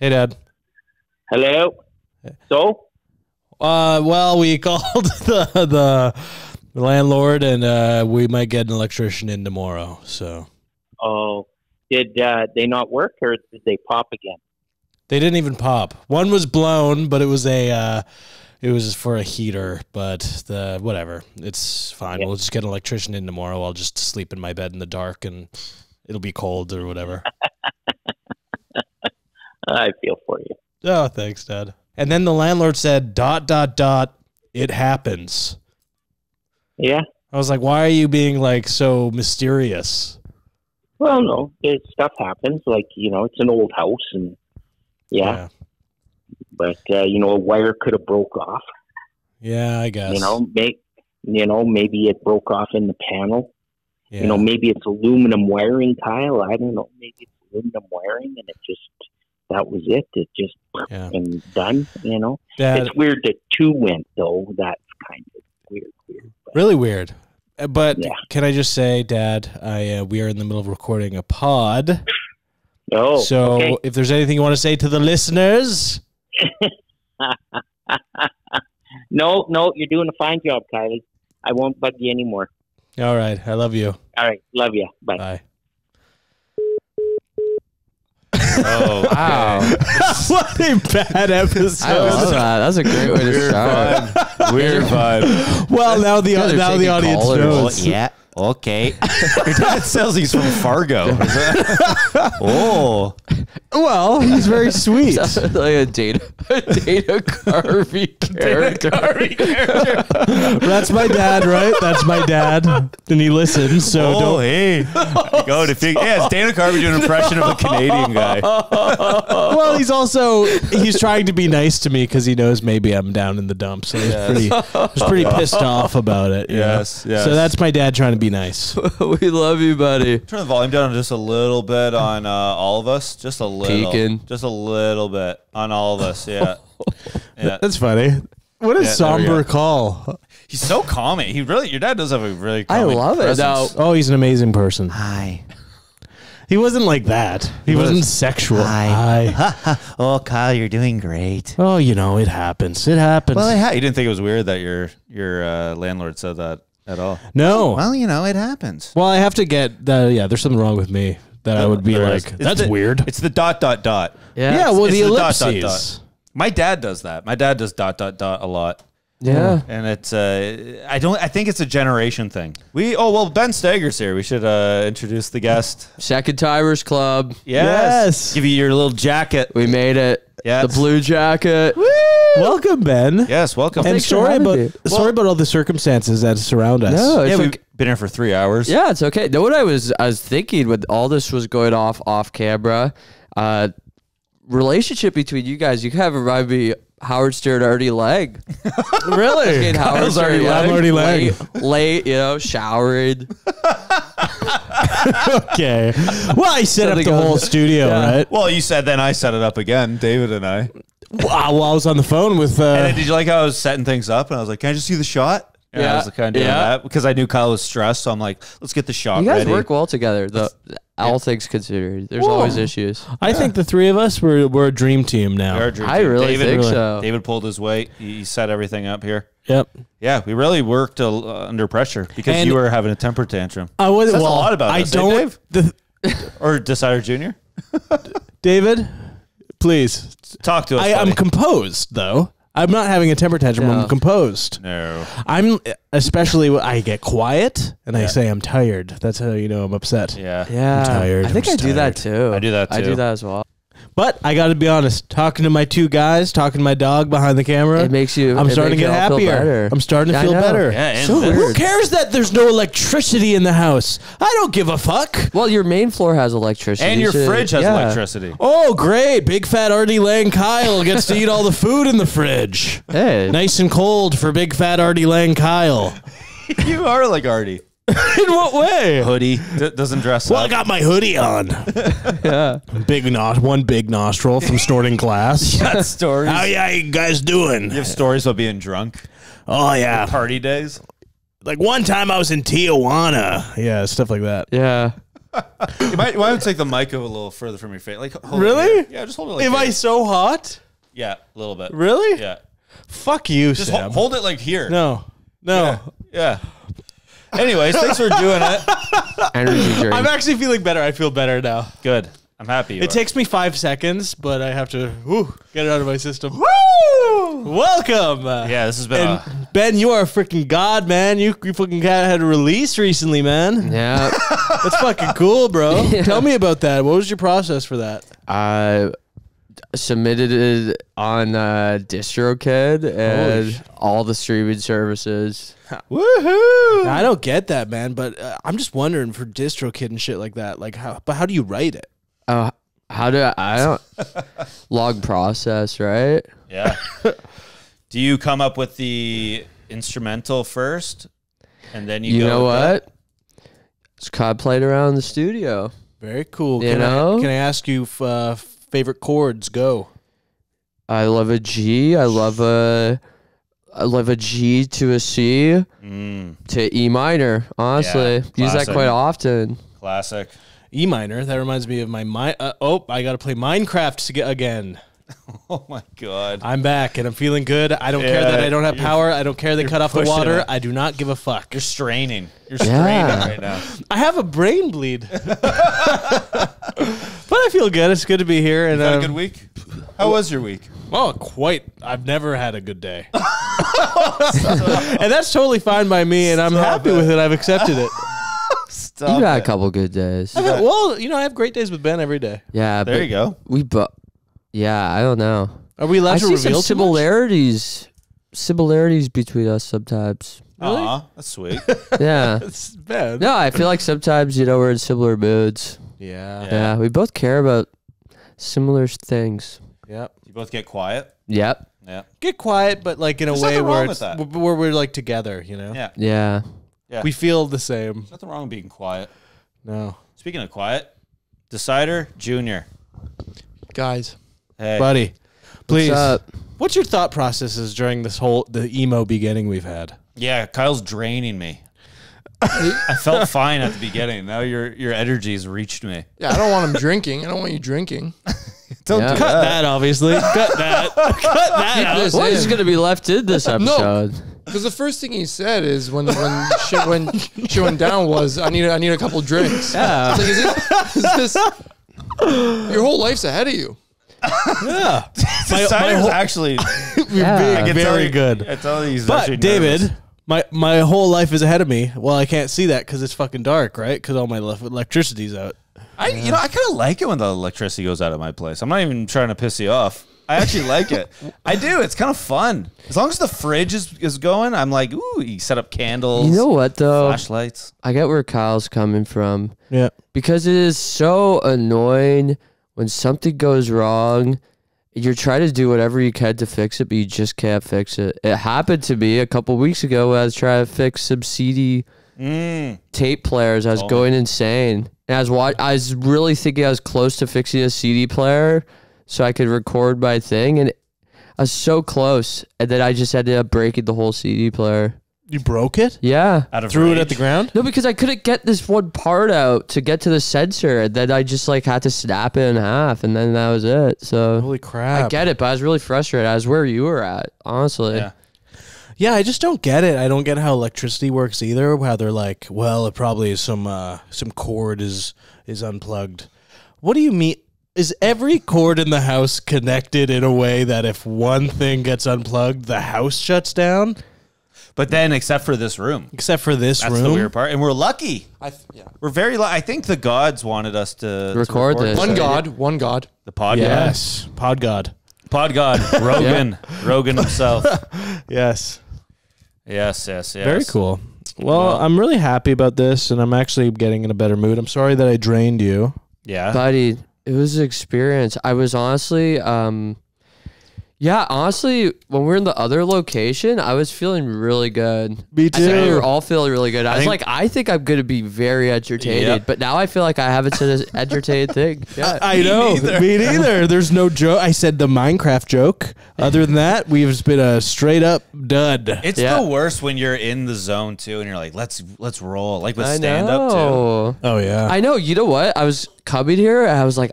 Hey, Dad. Hello. So, Uh, well, we called the the landlord, and uh, we might get an electrician in tomorrow. So oh, did uh, they not work or did they pop again? they didn't even pop. One was blown, but it was a uh, it was for a heater. But the whatever, it's fine. Yeah. We'll just get an electrician in tomorrow. I'll just sleep in my bed in the dark, and it'll be cold or whatever. I feel for you. oh, thanks, Dad. And then the landlord said, "Dot dot dot, it happens." Yeah. I was like, "Why are you being like so mysterious?" Well, no, it, stuff happens. Like you know, it's an old house, and yeah. But uh, you know, a wire could have broke off. Yeah, I guess. You know, may, you know, maybe it broke off in the panel. yeah. You know, maybe it's aluminum wiring, Kyle. I don't know. Maybe it's aluminum wiring, and it just that was it. It just Yeah. and done. You know, Dad, it's weird that two went though. That's kind of weird. Weird. But, really weird. Uh, But Yeah. can I just say, Dad, I uh, we are in the middle of recording a pod. oh, so okay. if there's anything you want to say to the listeners, no, no, you're doing a fine job, Kylie. I won't bug you anymore. all right. I love you. All right, love you. Bye. Bye. Oh, Wow. what a bad episode. I love that. That's a great way to start. Weird vibe. well, now the guys are now the taking audience callers. knows. yeah. Okay. Your dad says he's from Fargo. Oh. Well, he's very sweet. Sounded like a Dana, a Dana Carvey character. That's my dad, right? That's my dad, and he listens. So oh, don't. hey. Go to fig- Yeah, it's Dana Carvey doing an impression of a Canadian guy. Well, he's also he's trying to be nice to me because he knows maybe I'm down in the dumps. So he's pretty he's pretty pissed off about it. you know? Yes, yes. So that's my dad trying to be nice. we love you, buddy. Turn the volume down just a little bit on uh, all of us. Just a little. Peeking. Just a little bit on all of us. Yeah. yeah. That's funny. What a Yeah, there we somber go. call. He's so calming. He really, your dad does have a really I calming love it. presence. Now, Oh, he's an amazing person. Hi. He wasn't like that. He, was. wasn't sexual. Hi. Hi. oh, Kyle, you're doing great. Oh, you know, it happens. It happens. Well, yeah, you didn't think it was weird that your your uh, landlord said that at all. no. Well, you know, it happens. Well, I have to get that. Yeah, there's something wrong with me that I would be There like, is. It's that's the- weird. It's the dot dot dot. yeah. yeah, well, it's the the dot, dot, ellipses. My dad does that. My dad does dot dot dot a lot, yeah. and it's uh, I don't. I think it's a generation thing. We oh well, Ben Stager's here. We should uh, introduce the guest. Second Timers Club. Yes. Yes. Give you your little jacket. We made it. Yes. The blue jacket. Welcome, Ben. Yes, welcome. And Thanks for sorry having about me. sorry about all the circumstances that surround us. No, yeah, it's we've okay. been here for three hours. Yeah, it's okay. Know what I was I was thinking when all this was going off off camera, uh, relationship between you guys, you have of remind me Howard Stern Artie Lange. really? Getting Howard Kyle's Stern Artie I'm Artie Lange. late, late, you know, showering. okay. Well, I set up Something the whole goes- studio, Yeah. right? Well, you said then I set it up again, David and I. Wow. Well, I was on the phone with. And Uh, then did you like how I was setting things up? And I was like, "Can I just see the shot?" And I Yeah. was kind of doing Yeah. that because I knew Kyle was stressed. So I'm like, "Let's get the shot You guys ready." work well together. The all things considered, there's Whoa. always issues. I think the three of us were we're a dream team now. We are a dream I team. really David, think really- so. David pulled his weight. He he set everything up here. Yep. Yeah, we really worked uh, under pressure because And- you were having a temper tantrum. I was Says a lot about I us, don't. The, Or Decider Junior. David, please. Talk to us. I, I'm composed though. I'm not having a temper tantrum. No. I'm composed. no. I'm especially when I get quiet and I say I'm tired. That's how you know I'm upset. Yeah. Yeah, tired, I think I'm I just do that too. I do that I too. do that as well. But I got to be honest. Talking to my two guys, talking to my dog behind the camera, It makes you. I'm starting to get you all feel happier. I'm starting to I feel better. Yeah, So the- Who cares that there's no electricity in the house? I don't give a fuck. Well, your main floor has electricity, and your so- fridge has yeah. electricity. Oh, great. Big fat Artie Lange Kyle gets to eat all the food in the fridge. Hey, Nice and cold for big fat Artie Lange Kyle. you are like Artie. In what way? Hoodie D- doesn't dress Well, I up. got my hoodie on. yeah. Big nos- one big nostril from snorting glass. Got stories. How yeah, you guys doing? You have stories about being drunk. Oh yeah, Party days. like one time I was in Tijuana. Yeah, stuff like that. Yeah. You might why don't you might take the mic a little further from your face. Like hold it Really? here. Yeah, just hold it like Am I here. so hot? Yeah, a little bit. Really? Yeah. Fuck you, Just Sam. hold, hold it like here. no, no. Yeah. Anyways, thanks for doing it. Energy drink. I'm actually feeling better. I feel better now. Good. I'm happy. You It are. takes me five seconds, but I have to whew, get it out of my system. Woo! Welcome. Yeah, this has been And a, Ben, you are a freaking god, man. You, you fucking had a release recently, man. yeah. That's fucking cool, bro. Tell me about that. What was your process for that? I submitted it on uh, DistroKid and sh- all the streaming services. Woohoo! I don't get that, man. But uh, I'm just wondering for DistroKid and shit like that. Like how? But how do you write it? Oh, how do I, I don't log process right? yeah. Do you come up with the instrumental first, and then you, You go know with that? what? Just kind of played around the studio. Very cool. You can know? I, can I ask you f- uh, favorite chords? Go. I love a G. I love a. I love a G to a C Mm, to E minor. Honestly, Yeah, use that quite often. classic. E minor. That reminds me of my mi- uh, Oh, I got to play Minecraft again. Oh my god. I'm back and I'm feeling good. I don't care Yeah, that I don't have you're- power. I don't care they cut off the pushing water. it. I do not give a fuck. You're straining. You're Yeah. straining right now. I have a brain bleed, but I feel good. It's good to be here. And Had a um, good week. How was your week? Oh, quite. I've never had a good day. and that's totally fine by me, and I'm happy with it. I've accepted it. Stop You've had a couple good days. I've had- well, you know, I have great days with Ben every day. Yeah, There but you go. we but yeah, I don't know. Are we allowed I to see some reveal too much? similarities, similarities between us sometimes. Aw, that's sweet. Yeah. It's bad. no, I feel like sometimes you know we're in similar moods. Yeah. Yeah. Yeah, we both care about similar things. Yep. You both get quiet. Yep. Yeah. Get quiet, but like in a There's way nothing where wrong it's with that. w- where we're like together. You know. Yeah. Yeah. Yeah. We feel the same. Nothing wrong with being quiet. No. Speaking of quiet, Decider Junior. Guys, Hey. Buddy, please. What's up? What's your thought processes during this whole the emo beginning we've had? Yeah, Kyle's draining me. I felt fine at the beginning. Now your your energy's reached me. yeah, I don't want him drinking. I don't want you drinking. Don't Yeah. do Cut that. that, obviously. Cut that. Cut that Keep out. this What is in. going to be left in this episode? Because the first thing he said is when when shit went shit went down was I need a, I need a couple drinks. Yeah. Like, is this, is this your whole life's ahead of you? Yeah. My- Decider's my whole- actually Yeah. I can tell Very you- good. I tell you, he's But David, nervous. my my whole life is ahead of me. Well, I can't see that because it's fucking dark, right? Because all my le- electricity's out. I you know I kind of like it when the electricity goes out at my place. I'm not even trying to piss you off. I actually like it. I do. It's kind of fun. As long as the fridge is, is going, I'm like, ooh, you set up candles, You know what, though? flashlights. I get where Kyle's coming from. Yeah. because it is so annoying when something goes wrong. You're trying to do whatever you can to fix it, but you just can't fix it. It happened to me a couple weeks ago when I was trying to fix some CD Mm. tape players. I was Oh. going insane. And I was wa- I was really thinking I was close to fixing a CD player so I could record my thing, and I was so close. And then I just ended up breaking the whole CD player. You broke it? Yeah. Out of Threw it at the ground? No, because I couldn't get this one part out to get to the sensor, and then I just like had to snap it in half, and then that was it. So Holy crap. I get it, but I was really frustrated. I was where you were at, honestly. Yeah. Yeah, I just don't get it. I don't get how electricity works either. How they're like, well, it probably is some uh, some cord is is unplugged. What do you mean? Is every cord in the house connected in a way that if one thing gets unplugged, the house shuts down? But then, except for this room, Except for this room. that's room. the weird part. And we're lucky. I th- yeah. We're very. Lu- I think the gods wanted us to to Record this. One So- God, one God. The pod Yes, Pod God. god. Pod god. Rogan. Rogan himself. Yes, Yes. Yes. Yes. very cool. Well, Well- I'm really happy about this, and I'm actually getting in a better mood. I'm sorry that I drained you. Yeah. Buddy, it was an experience. I was honestly, um, Yeah, honestly, when we are in the other location, I was feeling really good. Me I think we too. were all feeling really good. I, was think- like, I think I'm gonna be very entertained, Yep. but now I feel like I haven't said an entertaining thing. Yeah, I know. Me neither. There's no joke. I said the Minecraft joke. Other than that, we've just been a straight up dud. It's Yeah. the worst when you're in the zone too, and you're like, let's let's roll, like with I stand up too. oh yeah. I know. You know what? I was coming here and I was like,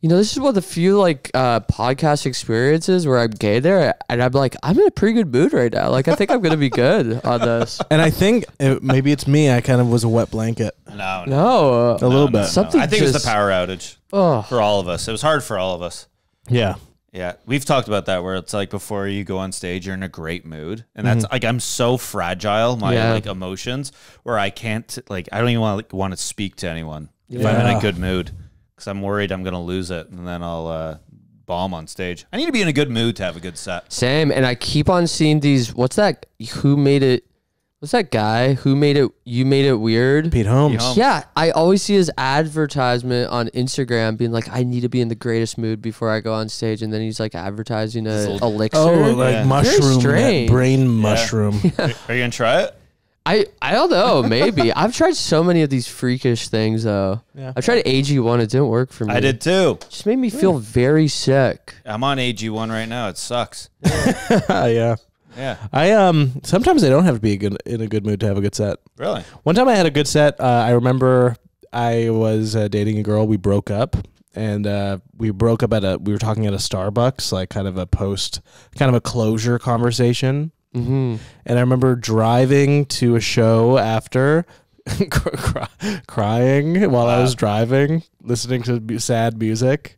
you know, this is one of the few like uh, podcast experiences where I'm gay there, and I'm like, I'm in a pretty good mood right now. Like, I think I'm gonna be good on this. and I think it, maybe it's me. I kind of was a wet blanket. No, no, No, uh, A little bit. Something I think it was the power outage oh, for all of us. It was hard for all of us. Yeah. Yeah, we've talked about that where it's like before you go on stage, you're in a great mood, and that's mm-hmm. like I'm so fragile, my Yeah. like emotions, where I can't like I don't even want like, want to speak to anyone if I'm in a good mood because I'm worried I'm gonna lose it, and then I'll uh, bomb on stage. I need to be in a good mood to have a good set. Same, and I keep on seeing these. What's that? Who made it? What's that guy who made it? You made it weird. Pete Holmes. Pete Holmes. Yeah, I always see his advertisement on Instagram being like, "I need to be in the greatest mood before I go on stage," and then he's like advertising a Little- elixir. Oh, like Yeah. mushroom, brain mushroom. Are, are you gonna try it? I I don't know. Maybe I've tried so many of these freakish things though. Yeah. I tried AG one. It didn't work for me. I did too. Just made me feel very sick. I'm on AG1 right now. It sucks. yeah. Yeah, I um sometimes I don't have to be good, in a good mood to have a good set. really. One time I had a good set. Uh, I remember I was uh, dating a girl. We broke up, and uh, we broke up at a. We were talking at a Starbucks, like kind of a post, kind of a closure conversation. Hmm And I remember driving to a show after, crying while I was driving, listening to sad music.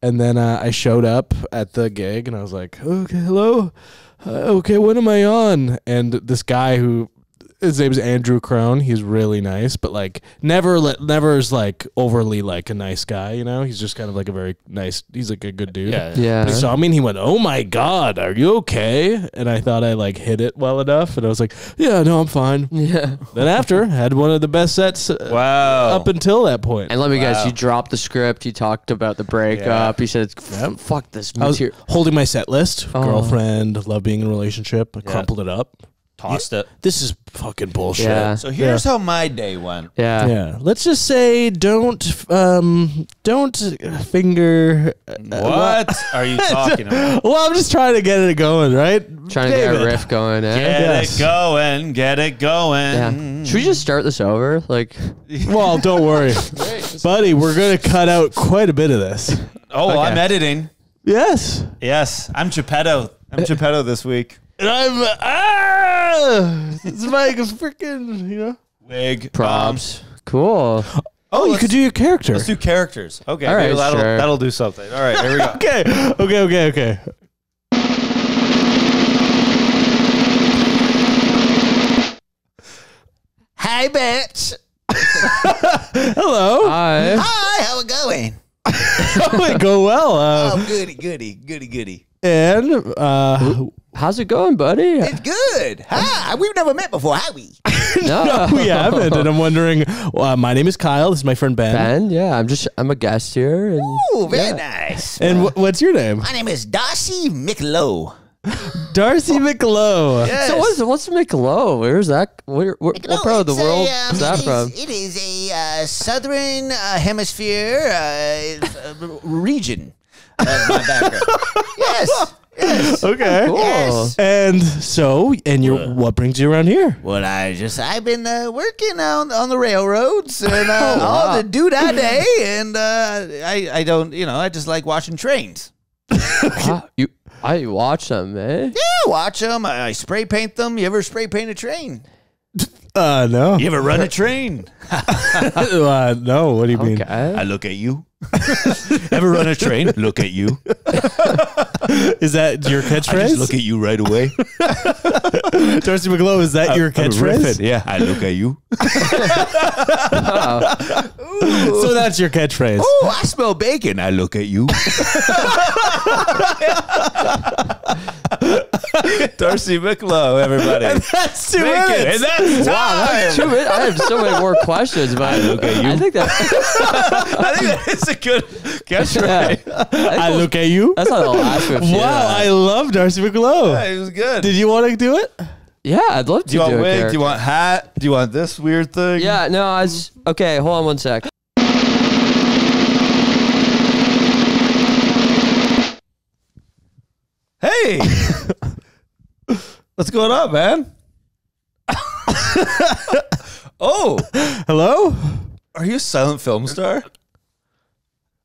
And then uh, I showed up at the gig, and I was like, "Okay, hello, uh, okay, what am I on?" And this guy who his name's Andrew Crone. He's really nice, but like never let never is like overly like a nice guy. You know, he's just kind of like a very nice. He's like a good dude. Yeah, Yeah. But he saw me and he went, "Oh my god, are you okay?" And I thought I like hit it well enough, and I was like, "Yeah, no, I'm fine." Yeah. then after, had one of the best sets uh, Wow. up until that point. And let me guess, you dropped the script. You talked about the breakup. You said, "F- "Fuck this I was material." holding my set list. Oh. Girlfriend, love being in a relationship. I Yeah. crumpled it up. Tossed it. This is fucking bullshit. Yeah. So here's how my day went. Yeah. Yeah. Let's just say don't um don't finger uh, What are you talking about? Well, I'm just trying to get it going, right? Trying to get David. a riff going. Eh? Get Yes. it going, get it going. Yeah. Should we just start this over? Like, Well, don't worry. Buddy, we're going to cut out quite a bit of this. Oh, well, I'm editing. Yes. Yes, I'm Geppetto. I'm Geppetto this week. And I'm ah, it's like a freaking, you know. Wig, props. Cool. Um, Oh, you could do your character. Let's do characters. Okay, All right, maybe that'll sure. that'll do something. All right, here we go. Okay. Okay, okay, okay. Hey, bitch. Hello. Hi. Hi, how it going? oh, it go well. Uh, Oh, goody, goody, goody, goody. and uh How's it going, buddy? It's good. Hi, we've never met before, have we? No, we haven't, and I'm wondering. Uh, my name is Kyle. This is my friend Ben. Ben, yeah, I'm just I'm a guest here, and Oh, very Yeah. nice. And wh- what's your name? My name is Darcy McLow. Darcy McLow. Yes. so what's what's McLow? Where's that? Where, where McLow, what part of the it's a, world um, is that it is- from? It is a uh, southern uh, hemisphere uh, uh, region of my background. yes. Yes. Okay. Cool. Yes. And so, and you are what brings you around here? Well, I just I've been uh, working on on the railroads and uh, Oh, all wow. the do da day, and uh, I I don't you know I just like watching trains. Ah, you I watch them, eh? Yeah, watch them. I, I spray paint them. You ever spray paint a train? Uh, no. You ever run a train? uh, no. What do you mean? I look at you. ever run a train? Look at you. Is that your I just catchphrase? look at you right away. Darcy McLow, is that your I'm catchphrase? Yeah, I look at you. So that's your catchphrase. Oh, I smell bacon. I look at you. Darcy McLow, everybody. That's two Bacon. minutes. And that's wow, time. Two minutes. I have so many more questions, but I, look at you. I think that I think that is a good. Guess right. I look at you. That's not the last. Wow, I love Darcy McLeod. Hey, it was good. Did you want to do it? yeah, I'd love to do it. Do you want do a wig? Do you want hat? Do you want this weird thing? Yeah, no, I was okay. Hold on one sec. Hey, what's going on, man? oh, Hello? are you a silent film star?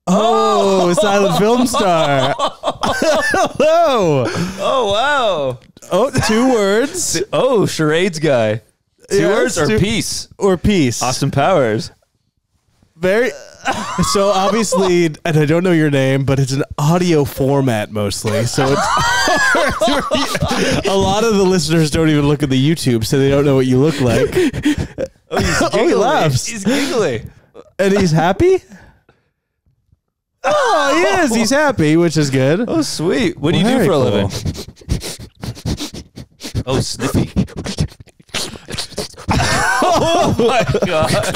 Oh, a silent film star. Hello. Oh wow. Oh, two words Oh, charades guy. Two Yeah, words or two- peace? or peace. Austin Powers. Very. So obviously, and I don't know your name, but it's an audio format mostly. So it's a lot of the listeners don't even look at the YouTube, so they don't know what you look like. Oh, he's Oh, he laughs. He's giggly. And he's happy. Oh, he is. He's happy, which is good. Oh, sweet. What do you do Very for a cool. living? Oh, sniffy. oh my god.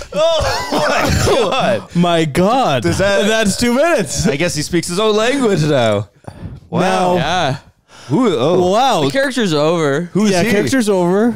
Oh my god. My God, Does that- that's two minutes. I guess he speaks his own language now. Wow. Now- Yeah, Who, oh. Wow. the character's over. Who's yeah, he? character's over.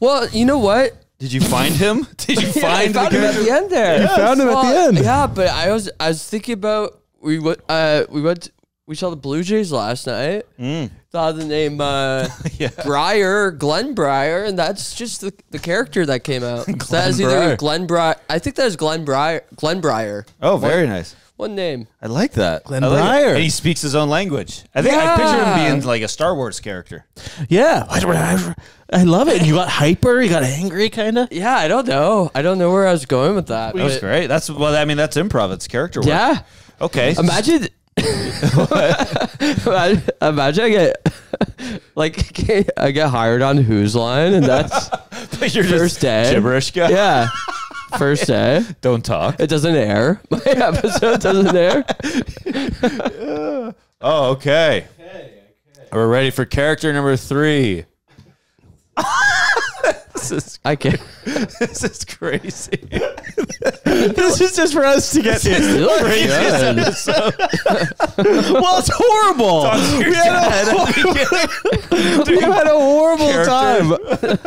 Well, you know what? Did you find him? Did you Yeah, I find the found him at the end there. You found him at the end. Yeah, but I was I was thinking about we went uh we went we saw the Blue Jays last night. Mm. Thought the name uh Yeah. Breyer, Glenn Breyer, and that's just the, the character that came out. that is either Breyer. Glenn Breyer. I think that is Glenn Breyer. Glenn Breyer. Oh, very nice. One name. I like that. Glenn I like. Breyer. And he speaks his own language. I think I picture him being like a Star Wars character. Yeah, I love it. You got hyper. You got angry, kind of. Yeah, I don't know. I don't know where I was going with that. That was great. That's well. I mean, that's improv. It's character work. Yeah. Okay. Imagine. Imagine, imagine I get like I get hired on Whose Line, and that's You're first day. gibberish guy. yeah, first day. Don't talk. It doesn't air. My episode doesn't air. Oh, okay. We're ready for character number three. this is I can't. this is crazy. This is just for us to get in. You look Crazy good. episode. Well, it's horrible. We had, a, we had a horrible time.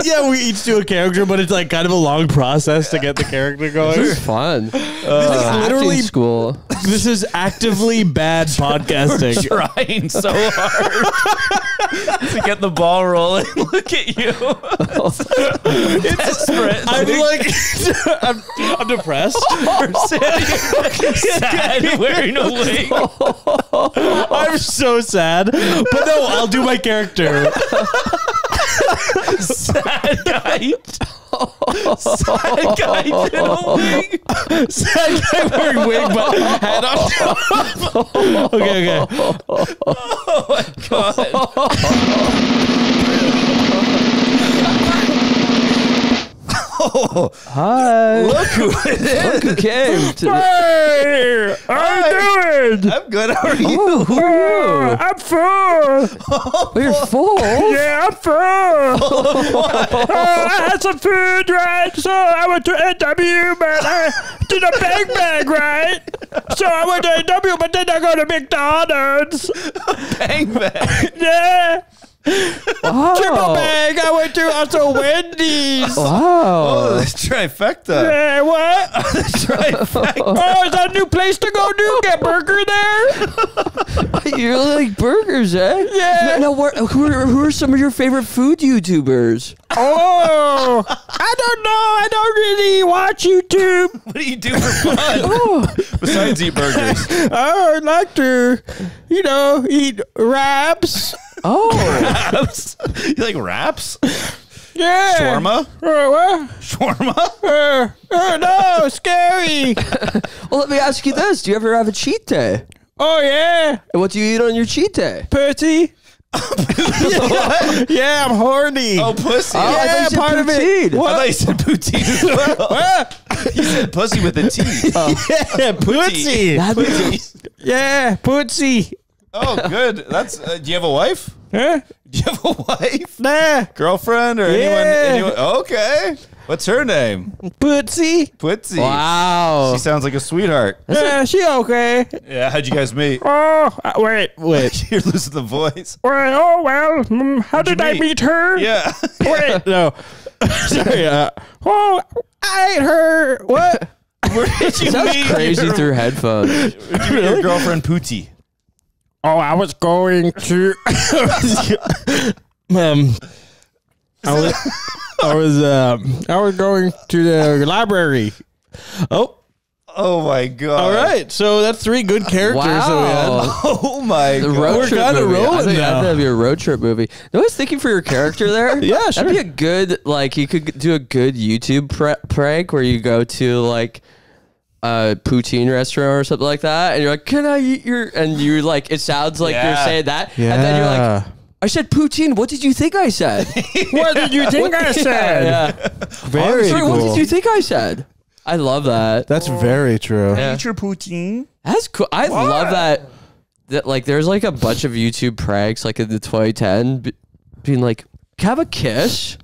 yeah, we each do a character, but it's like kind of a long process to get the character going. Uh, this is fun. this is literally Acting school. this is actively bad podcasting. Trying so hard to get the ball rolling. Look at you. Desperate. I'm like, I'm, I'm depressed. sad wearing a wig. I'm so sad. But no, I'll do my character. Sad guy. Sad guy a wig. Sad guy wearing wig, but hat on top. okay, okay. Oh my god. Hi. Look who it is. Look who came. To Hey, how you doing? I'm good. How are you? Oh, I'm full. oh, you're full. Yeah, I'm full. Oh. oh, I had some food, right? So I went to A&W, but I did a bang bang, right? So I went to A&W, but then I go to McDonald's. Bang bang. Yeah. Wow. Triple bang. I went to also Wendy's. Wow. Oh, the trifecta. Yeah, what? Trifecta. Oh, is that a new place to go to? Get burger there? You really like burgers, eh? Yeah. Now, what, who, are, who are some of your favorite food YouTubers? Oh, I don't know. I don't really watch YouTube. What do you do for fun? Besides eat burgers. I like to, you know, eat wraps. Oh, Wraps? You like wraps? Yeah. Shawarma? Uh. Shawarma? Uh, uh, no, scary. well, let me ask you this: Do you ever have a cheat day? Oh yeah, And what do you eat on your cheat day? Percy. yeah, I'm horny. Oh, pussy. Oh, I thought yeah, you said part of poutine. it. I thought you said poutine as well. you said pussy with a T. yeah, pussy. Pussy. Yeah, pussy. Oh, good. That's. Uh, do you have a wife? Huh? Do you have a wife, Nah, girlfriend, or Yeah. anyone? Anyone? Okay. What's her name? pussy. Pussy. Wow. She sounds like a sweetheart. Yeah, she okay. Yeah. How'd you guys meet? Oh, uh, wait, wait. You're losing the voice. Well, oh well. mm, How did I meet? meet her? Yeah. Wait, no. Sorry. Uh, oh, I ate her. What? Where did you Sounds meet crazy your, through headphones. where'd you meet your girlfriend Pootie? Oh, I was going to. um, I was, I was, um, I was going to the library. Oh, Oh my god! all right. So that's three good characters that we had. Wow. Oh my The god! road We're trip kinda movie. rolling I think now. that'd be a road trip movie. No, I was thinking for your character there. Yeah, sure. That'd be a good like you could do a good YouTube pr- prank where you go to like a poutine restaurant or something like that, and you're like, "Can I eat your?" And you're like it sounds like you're Yeah. saying that, and then you're like, "I said poutine. What did you think I said? what did you think I said? yeah. Very Sorry, what cool. did you think I said? I love that. That's very true. Yeah. Eat your poutine. That's cool. I love that. That like, there's like a bunch of YouTube pranks like in the 2010, be- being like, "Can I have a kiss?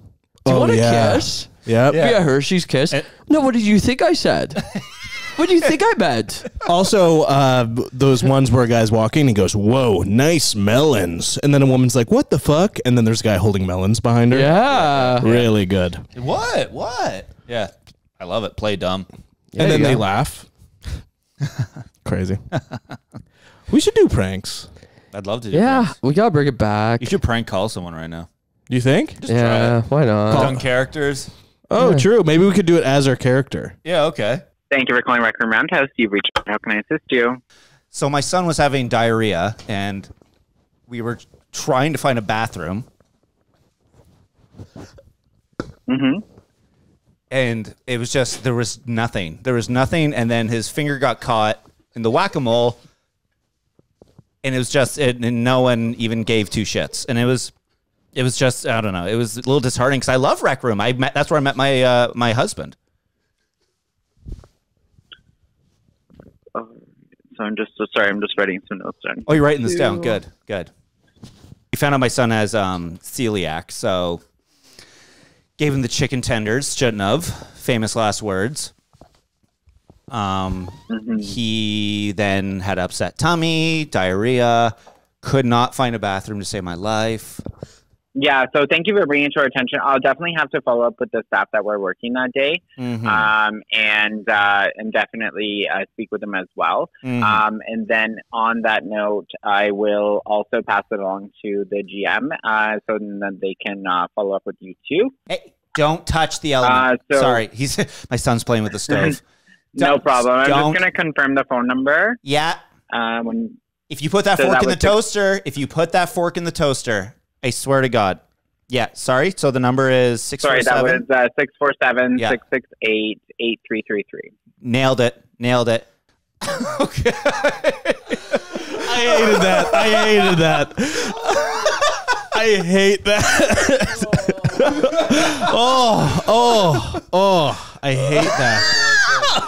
Do you Oh, want a yeah. kiss? Yep. Be a Hershey's kiss? no. What did you think I said? what do you think I meant? Also, uh, those ones where a guy's walking, he goes, "Whoa, nice melons," and then a woman's like, "What the fuck?" And then there's a guy holding melons behind her. Yeah. really good. What? What? Yeah, I love it. Play dumb. There and then you they laugh. Crazy. we should do pranks. I'd love to. do Yeah, pranks. we gotta bring it back. You should prank call someone right now. Do you think? yeah, why not? Done characters. Oh, true. Maybe we could do it as our character. Yeah. Okay. Thank you for calling Rec Room Roundhouse. You've reached. How can I assist you? So my son was having diarrhea, and we were trying to find a bathroom, Mm-hmm. and it was just there was nothing. There was nothing, and then his finger got caught in the whack a mole, and it was just it, and no one even gave two shits, and it was. It was just I don't know. It was a little disheartening because I love Rec Room. I met that's where I met my uh, my husband. So I'm just so sorry. I'm just writing some notes down. Oh, you're writing this down. Good, good. We found out my son has um, celiac, so gave him the chicken tenders. Shouldn't have. Famous last words. Um, he then had upset tummy, diarrhea. Could not find a bathroom to save my life. Yeah. So thank you for bringing it to our attention. I'll definitely have to follow up with the staff that were working that day, Mhm. um, and uh, and definitely uh, speak with them as well. Mhm. Um, and then on that note, I will also pass it along to the GM uh, so that they can uh, follow up with you too. Hey, don't touch the element. Uh, so- Sorry, he's my son's playing with the stove. no problem. I'm don't- just going to confirm the phone number. yeah, Uh, when If you put that So fork that in the was the- toaster, if you put that fork in the toaster, I swear to God. Yeah, sorry. So the number is six sorry, that seven. was uh, six four seven Yeah. six six eight eight three three three. Nailed it. Nailed it. okay. I hated that. I hated that. I hate that. oh, oh, oh. I hate that.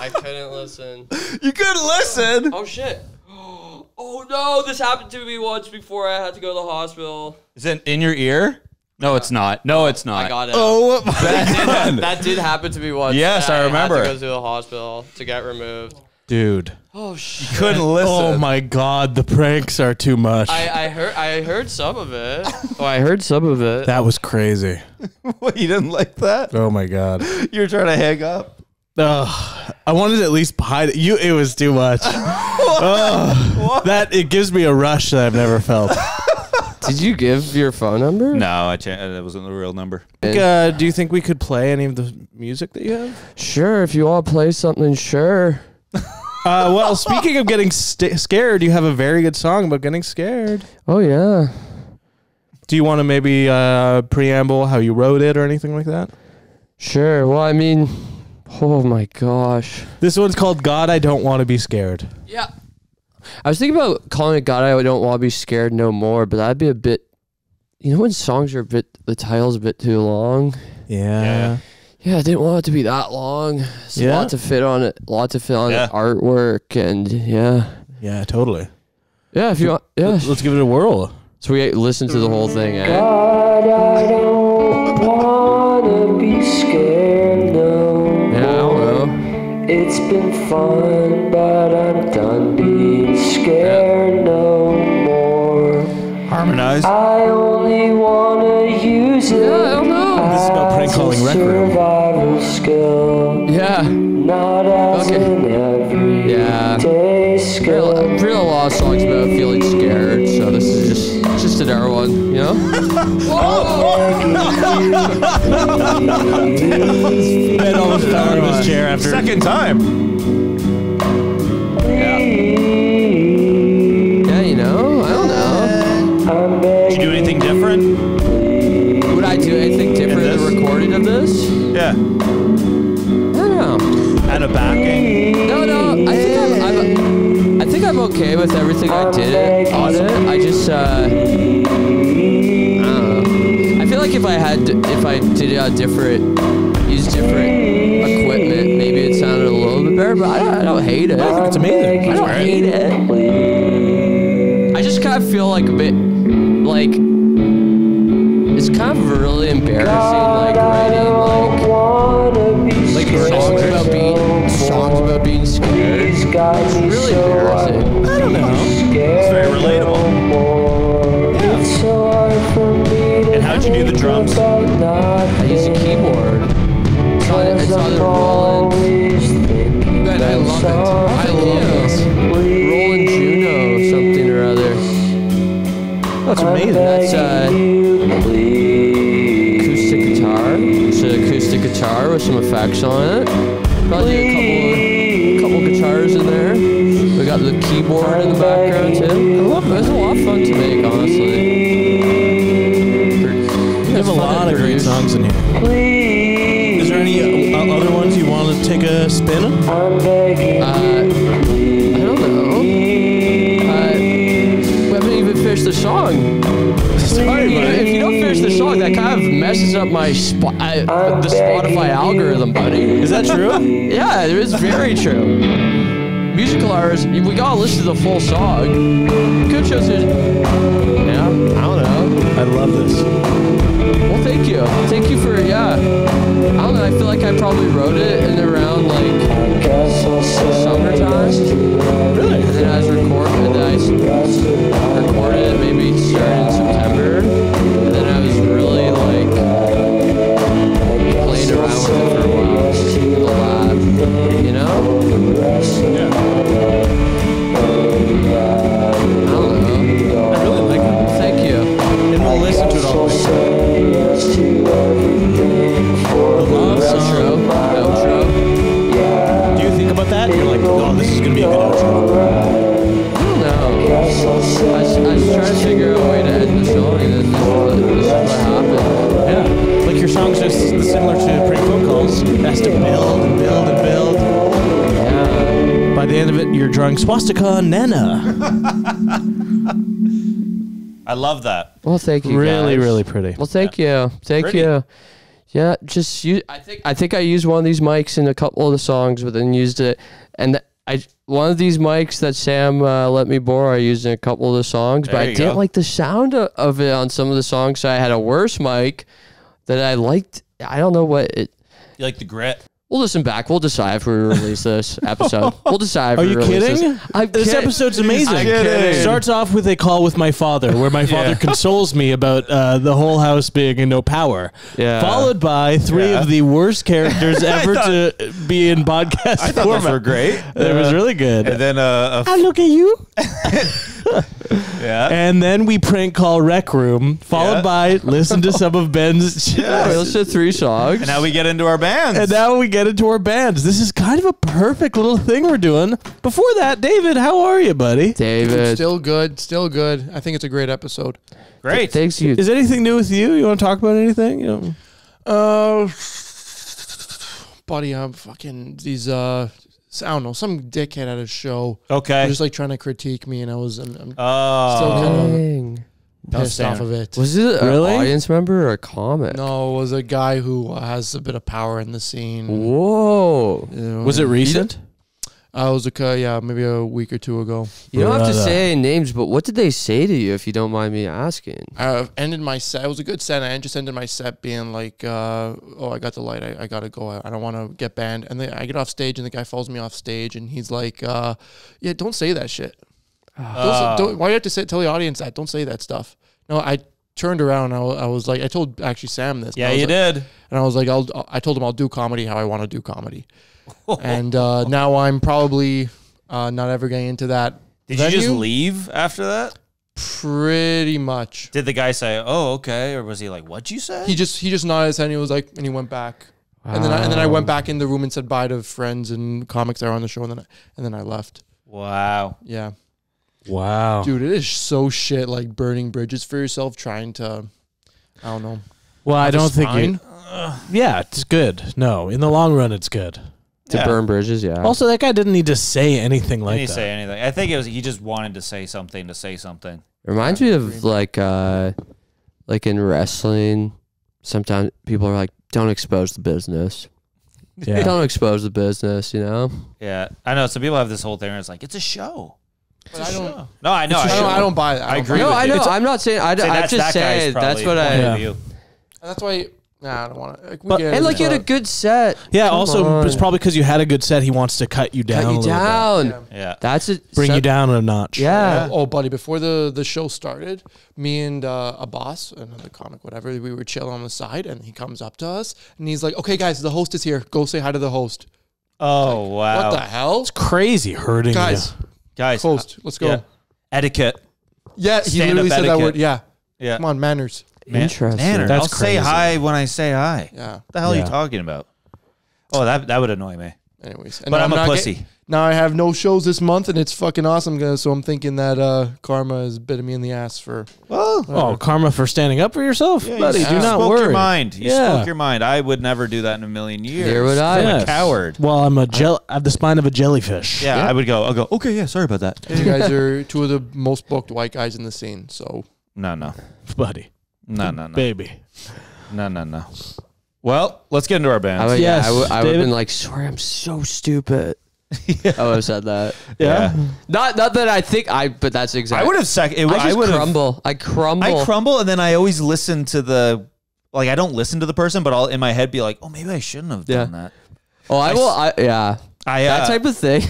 I couldn't listen. you couldn't listen. Oh shit. Oh no, this happened to me once before I had to go to the hospital. Is it in your ear? No, it's not. No, it's not. I got it. Oh, my that, God. did, that did happen to me once. Yes, I Had remember. to go to the hospital to get removed. Dude. Oh shit. Couldn't oh, listen. Oh, my God. The pranks are too much. I, I heard I heard some of it. Oh, I heard some of it. that was crazy. What, you didn't like that? Oh, my God. You were trying to hang up. Ugh. I wanted to at least hide it. You, it was too much. Ugh. that, it gives me a rush that I've never felt. Did you give your phone number? No, I cha- that wasn't the real number. Uh, do you think we could play any of the music that you have? Sure, if you want to play something, sure. Uh, well, speaking of getting st- scared, you have a very good song about getting scared. Oh yeah. Do you want to maybe uh, preamble how you wrote it or anything like that? Sure. Well, I mean, oh my gosh. This one's called God, I Don't Want to Be Scared. Yeah. I was thinking about calling it God, I don't want to be scared no more, but that'd be a bit you know when songs are a bit the title's a bit too long. Yeah. Yeah, I didn't want it to be that long. It's a Yeah. lot to fit on it. A lot to fit on Yeah. artwork, and yeah, Yeah, totally. yeah. If you want, yeah. Let's, let's give it a whirl. So we listen to the whole thing. Eh? God, I don't wanna be scared, It's been fun, but I'm done being scared no more. Harmonize. I only wanna use it. Yeah, I don't know. This is about prank calling a know? Ben almost fell out of his chair after. Second time. Yeah, Yeah, you know, I don't know. Did you do anything different? Would I do anything different than this? recording of this? Yeah. I don't know. Add a backing. No, no. I think I'm, I'm I think I'm okay with everything I did on it. I just uh if I had if I did it on different use different equipment, maybe it sounded a little bit better, but I don't, I don't hate it. I think it's amazing. I don't hate it. I just kind of feel like a bit like it's kind of really embarrassing like writing like like songs about being songs about being scared. Me Really embarrassing. I don't know. It's very relatable. Drums? I use a keyboard. It's on, it's 'cause on I'm the Roland. always Man, I love it. I love it. something. Roland Juno something or other. That's amazing. That's, uh, begging you, please. Acoustic guitar. It's an acoustic guitar with some effects on it. Probably a couple, couple guitars in there. We got the keyboard in the background too. I love it. It's a lot of fun to make, honestly. Have a lot of great songs in here. Is there any uh, other ones you want to take a spin on? I'm begging Uh, I don't know. Uh, we haven't even finished the song. Sorry, buddy. If you don't finish the song, that kind of messes up my I, the Spotify algorithm, buddy. Is that true? Yeah, it is very true. Musical artists, we gotta listen to the full song. Could to. Yeah, I don't know. I love this. Well, thank you. Thank you for, yeah. I don't know, I feel like I probably wrote it in around like summertime. Really? And then I was recording, and then I recorded it maybe started in September. And then I was really like playing around with it for a while in the lab, you know? Yeah. I don't know. I really like it. Thank you. And we'll listen to it all the way. The love Outro. song. Outro. Do you think about that? You're like, oh, this is going to be a good outro. I don't know. I was, I was trying to figure out a way to end the song, and what, this is what happened. Yeah. Like your song's just similar to prank phone calls. It has to build and build and build. Yeah. By the end of it, you're drawing swastika Nana. I love that. Well, thank you. really, guys. really pretty. Well, thank you, thank Pretty. you. Yeah, just use. I think I think I used one of these mics in a couple of the songs, but then used it, and I one of these mics that Sam uh, let me borrow. I used in a couple of the songs, but I didn't go. like the sound of, of it on some of the songs, so I had a worse mic that I liked. I don't know what it. You like the grit? We'll listen back. We'll decide if we release this episode. We'll decide. If Are we you release kidding? This, I'm This kidding. episode's amazing. I'm kidding. Starts off with a call with my father, where my father Yeah. consoles me about uh, the whole house being in no power. Yeah. Followed by three Yeah. of the worst characters ever to be in podcast I thought format. those were great. It was really good. And then uh, a I look at you. yeah. And then we prank call Rec Room, followed Yeah. by listen to some of Ben's. Yeah, we listened three songs. And now we get into our bands. And now we get into our bands. This is kind of a perfect little thing we're doing. Before that, David, how are you, buddy? David. Still good, still good. I think it's a great episode. Great. Thanks you. Is anything new with you? You want to talk about anything? You know? Uh, buddy, I'm fucking these. Uh, I don't know, some dickhead at a show. Okay. was just like trying to critique me, and I was. I'm, I'm Oh. still kind of. Pissed off of it. Was it an Really? audience member or a comic? No, it was a guy who has a bit of power in the scene. Whoa. You know, Was it recent? I was like, uh, yeah, maybe a week or two ago. You don't have to say names, but what did they say to you if you don't mind me asking? I ended my set. It was a good set. I just ended my set being like, uh, "Oh, I got the light. I, I gotta go. I, I don't want to get banned." And then I get off stage, and the guy follows me off stage, and he's like, uh, "Yeah, don't say that shit. Don't say- don't- why do you have to say, tell the audience that? Don't say that stuff." No, I turned around. I, wa- I was like, I told actually Sam this. Yeah, I was you like- did. And I was like, I'll. I told him I'll do comedy how I want to do comedy. and uh, now I'm probably uh, not ever getting into that. Did you just leave after that? Pretty much. Did the guy say, "Oh, okay," or was he like, "What'd you say"? He just he just nodded his head and he was like, and he went back. And then I, and then I went back in the room and said bye to friends and comics that were on the show, and then I, and then I left. wow. Yeah, Wow. dude, it is so shit. Like burning bridges for yourself, trying to, I don't know. Well, I don't think. You, yeah, it's good. No, in the long run, it's good. To Yeah. burn bridges, yeah. Also, that guy didn't need to say anything Didn't like he that. say anything? I think it was he just wanted to say something to say something. Reminds me of like uh like in wrestling, sometimes people are like, Don't expose the business. Yeah. Don't expose the business, you know? Yeah, I know. Some people have this whole thing where it's like it's a show. But I don't. No, I know. I don't, I don't buy that. I don't agree No, with. I you. know. It's a- I'm not saying I, Say I'm just that saying that's what point I of view. And that's why. Nah, I don't want to. Like, we But- get and like you had a good set. Yeah. Come also, it's probably because you had a good set. He wants to cut you down. cut a you little down. Yeah. Yeah. That's it. bit. bring you down a notch. Yeah. Oh, buddy, before the, the show started, me and uh, a boss, another comic, whatever, we were chilling on the side, and he comes up to us, and he's like, okay, guys, the host is here. Go say hi to the host. Oh wow, What the hell? It's crazy hurting Guys, you. guys! host, let's go. yeah. Etiquette. Yeah, he Stand-up literally said that word. Yeah. Yeah. Come on, manners. Man- Interesting. Manners. That's I'll say crazy. hi when I say hi. Yeah. What the hell are Yeah. you talking about? Oh, that that would annoy me. Anyways. And But now I'm a not pussy. get- now I have no shows this month, and it's fucking awesome. guys, So I'm thinking that uh, karma is bitten me in the ass for. Well, Oh, karma for standing up for yourself, buddy. you do not spoke worry. your mind. You Yeah. spoke your mind. I would never do that in a million years. Neither would I. I'm Yes. a coward. Well, I'm a gel. I have the spine of a jellyfish. Yeah, Yeah. I would go. I'll go. Okay, yeah. Sorry about that. You guys are two of the most booked white guys in the scene. So No, no, buddy, no, no, no, baby. no, no, no. Well, let's get into our I would, Yes, yeah, I would, I would have David? been like, sorry, I'm so stupid. I would have said that. Yeah. Not not that I think I, but that's I exactly. would have sec- it, I I just would have. crumble. I crumble. I crumble, and then I always listen to the. Like I don't listen to the person, but I'll in my head be like, "Oh, maybe I shouldn't have done Yeah. that." oh, I I will. s- I, yeah. I uh, that type of thing.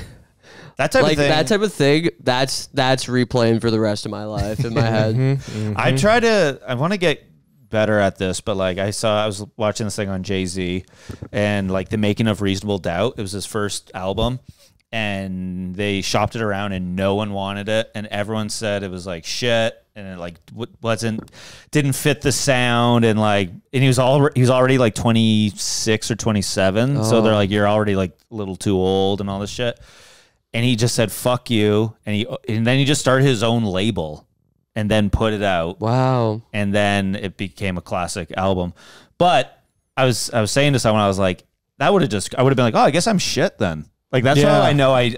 That type like of thing. that type of thing. That's that's replaying for the rest of my life in my head. Mm-hmm. I try to. I want to get better at this, but like I saw, I was watching this thing on Jay Z, and like the making of Reasonable Doubt. It was his first album, and they shopped it around, and no one wanted it, and everyone said it was like shit, and it like wasn't didn't fit the sound, and like, and he was all he was already like twenty six or twenty seven, so they're Oh. like, you're already like a little too old, and all this shit. And he just said "fuck you," and he and then he just started his own label, and then put it out Wow. and then it became a classic album. But I was I was saying to someone, I was like, that would have just I would have been like, oh, I guess I'm shit then. Like that's Yeah. how I know I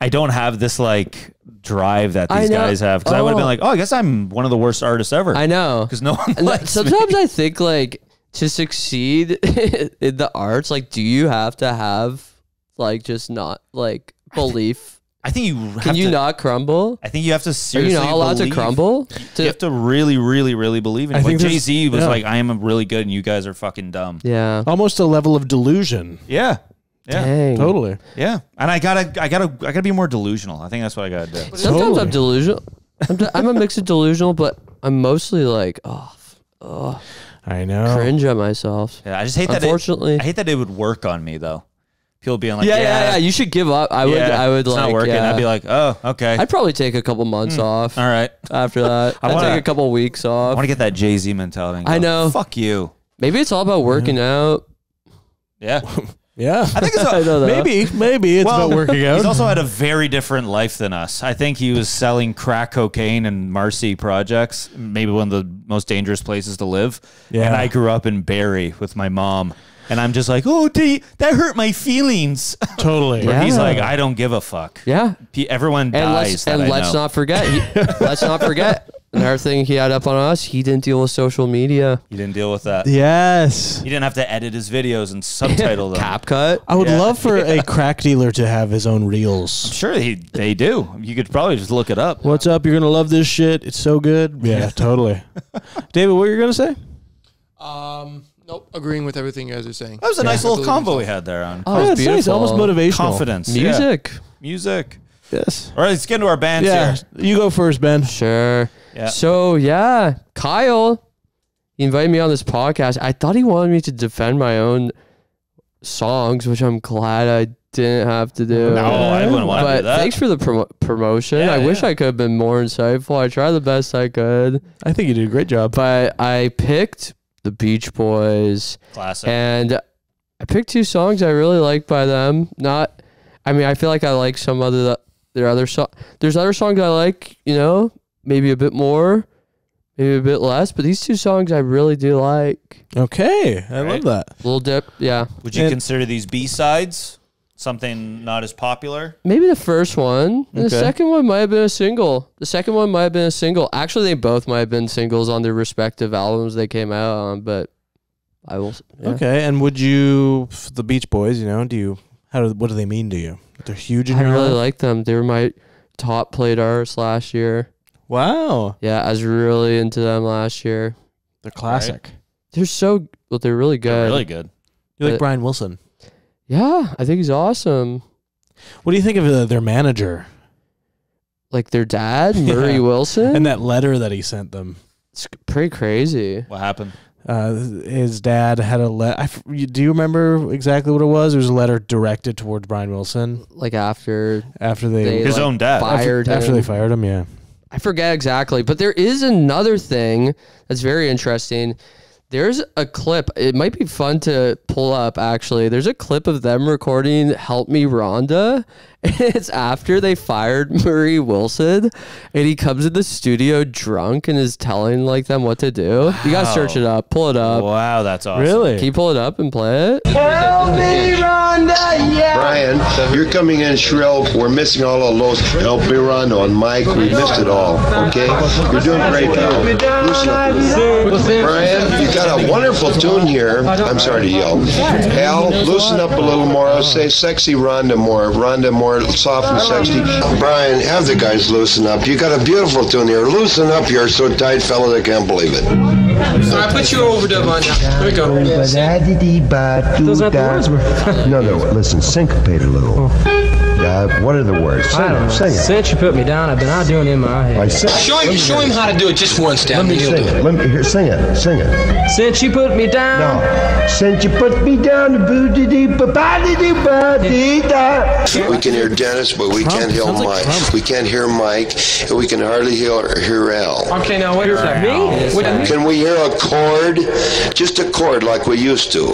I don't have this like drive that these guys have because I would have been Oh. like, oh, I guess I'm one of the worst artists ever I know. because no one likes me. sometimes I think like to succeed in the arts, like, do you have to have like just not like belief? I think you have Can you to, not crumble? I think you have to Are you not allowed believe. to crumble? You have to really, really, really believe in I it. Like think Jay Z was yeah. like, I am really good, and you guys are fucking dumb. yeah. Almost a level of delusion. Yeah, yeah, Dang. Totally. yeah. And I gotta, I gotta, I gotta be more delusional. I think that's what I gotta do. Sometimes Totally. I'm delusional. I'm, de- I'm a mix of delusional, but I'm mostly like, oh, oh I know. cringe at myself. Yeah, I just hate that. Unfortunately, I hate that it would work on me though. People being like, yeah, yeah, yeah, yeah, You should give up. I would. yeah, I would it's like. not working. yeah. I'd be like, oh, okay, I'd probably take a couple months hmm. off all right. after that. I I'd wanna- take a couple weeks off. I want to get that Jay Z mentality. and I know. Fuck you. Maybe it's all about working mm-hmm. out. Yeah, Yeah. I think it's I know that. maybe. Maybe it's well, about working out. He's also had a very different life than us. I think he was selling crack cocaine in Marcy projects, maybe one of the most dangerous places to live. Yeah. And I grew up in Barrie with my mom. And I'm just like, oh, D, that hurt my feelings. totally. Where he's Yeah. like, I don't give a fuck. Yeah. P- Everyone And dies. let's that and I let's know. not forget. He, let's not forget. another thing he had up on us, he didn't deal with social media. He didn't deal with that. Yes. He didn't have to edit his videos and subtitle them. Cap cut. I would Yeah. love for a crack dealer to have his own I'm reels. sure he, they do. You could probably just look it up. What's up? You're gonna love this shit. It's so good. Yeah, totally. David, what were you gonna say? Um, nope, agreeing with everything you guys are saying. That was a nice I little believe in convo we had there on Oh, yeah, it's it's nice. beautiful. Almost motivational. confidence. Yeah. Music. Music. Yes. All right, let's get into our bands Yeah. here. You go first, Ben. Sure. Yeah. So yeah, Kyle, he invited me on this podcast. I thought he wanted me to defend my own songs, which I'm glad I didn't have to do. No, I wouldn't want to but do that. thanks for the promo- promotion. Yeah, I wish yeah. I could have been more insightful. I tried the best I could, I think you did a great job. but I picked the Beach Boys, Classic. and I picked two songs I really like by them. Not, I mean, I feel like I like some other their other song. There's other songs I like, you know, maybe a bit more, maybe a bit less, but these two songs I really do like. Okay, I Right. love that. Little dip, yeah. Would you And- consider these B sides something not as popular? Maybe the first one. And The second one might have been a single. The second one might have been a single. Actually, they both might have been singles on their respective albums they came out on. But I will. Yeah. Okay, and would you the Beach Boys? You know, do you how do what do they mean to you? They're huge in I your really life? like them. They were my top played artists last year. Wow, Yeah, I was really into them last year. they're classic. They're so, well, they're really good. They're really good. You like Uh, Brian Wilson? Yeah, I think he's awesome. What do you think of uh, their manager Like their dad, Murry Yeah. Wilson. and that letter that he sent them? it's pretty crazy. What happened? Uh, his dad had a letter. Do you remember exactly what it was? It was a letter directed towards Brian Wilson Like after after they, They, His like, own dad. fired after, after him. they fired him. Yeah. I forget exactly, but there is another thing that's very interesting. There's a clip. It might be fun to pull up actually. There's a clip of them recording Help Me Rhonda. It's after they fired Murry Wilson and he comes in the studio drunk and is telling like them what to do. You gotta search it up, pull it up. wow, that's awesome. Really? Can you pull it up and play it? Brian, you're coming in shrill. We're missing all of those. Help me run on Mike. We missed it all. Okay? You're doing great, pal. Brian, you got a wonderful tune here. I'm sorry to yell. Al, loosen up a little more. I'll say sexy Rhonda more. Rhonda more soft and sexy. Brian, have the guys loosen up. You got a beautiful tune here. Loosen up. You're so tight, fella, they can't believe it. So I put your overdub on now. Here we go. Those aren't the words. No, no, listen, syncopate a little. Oh. Uh, what are the words? Sing I don't know. it, sing it. Since you put me down, I've been out doing it in my I head. sing, Show him, show him how to do it just once, let me He'll sing do it. it. Let me hear, sing it, sing it. Since you put me down. No. Since you put me down, boo-dee-dee-ba-ba-dee-dee-ba-dee-da. We can hear Dennis, but we can't hear sounds Mike. Trump. We can't hear Mike, and we can hardly hear, hear Al. Okay, now wait a second. Me? Wait a minute. Can we hear a chord? Just a chord like we used to.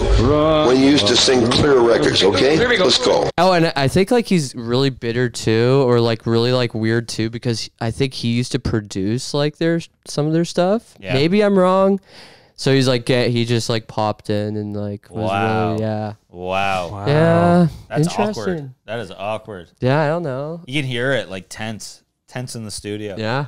When you used to sing clear records, okay? Here we go. Let's go. Oh, and I think like he's really bitter too, or like really like weird too, because I think he used to produce like their some of their stuff. Yeah. Maybe I'm wrong. So he's like, get, he just like popped in and like was Wow. really, yeah, Wow. yeah, That's interesting. awkward. That is awkward. Yeah, I don't know. You can hear it like tense, tense in the studio. Yeah,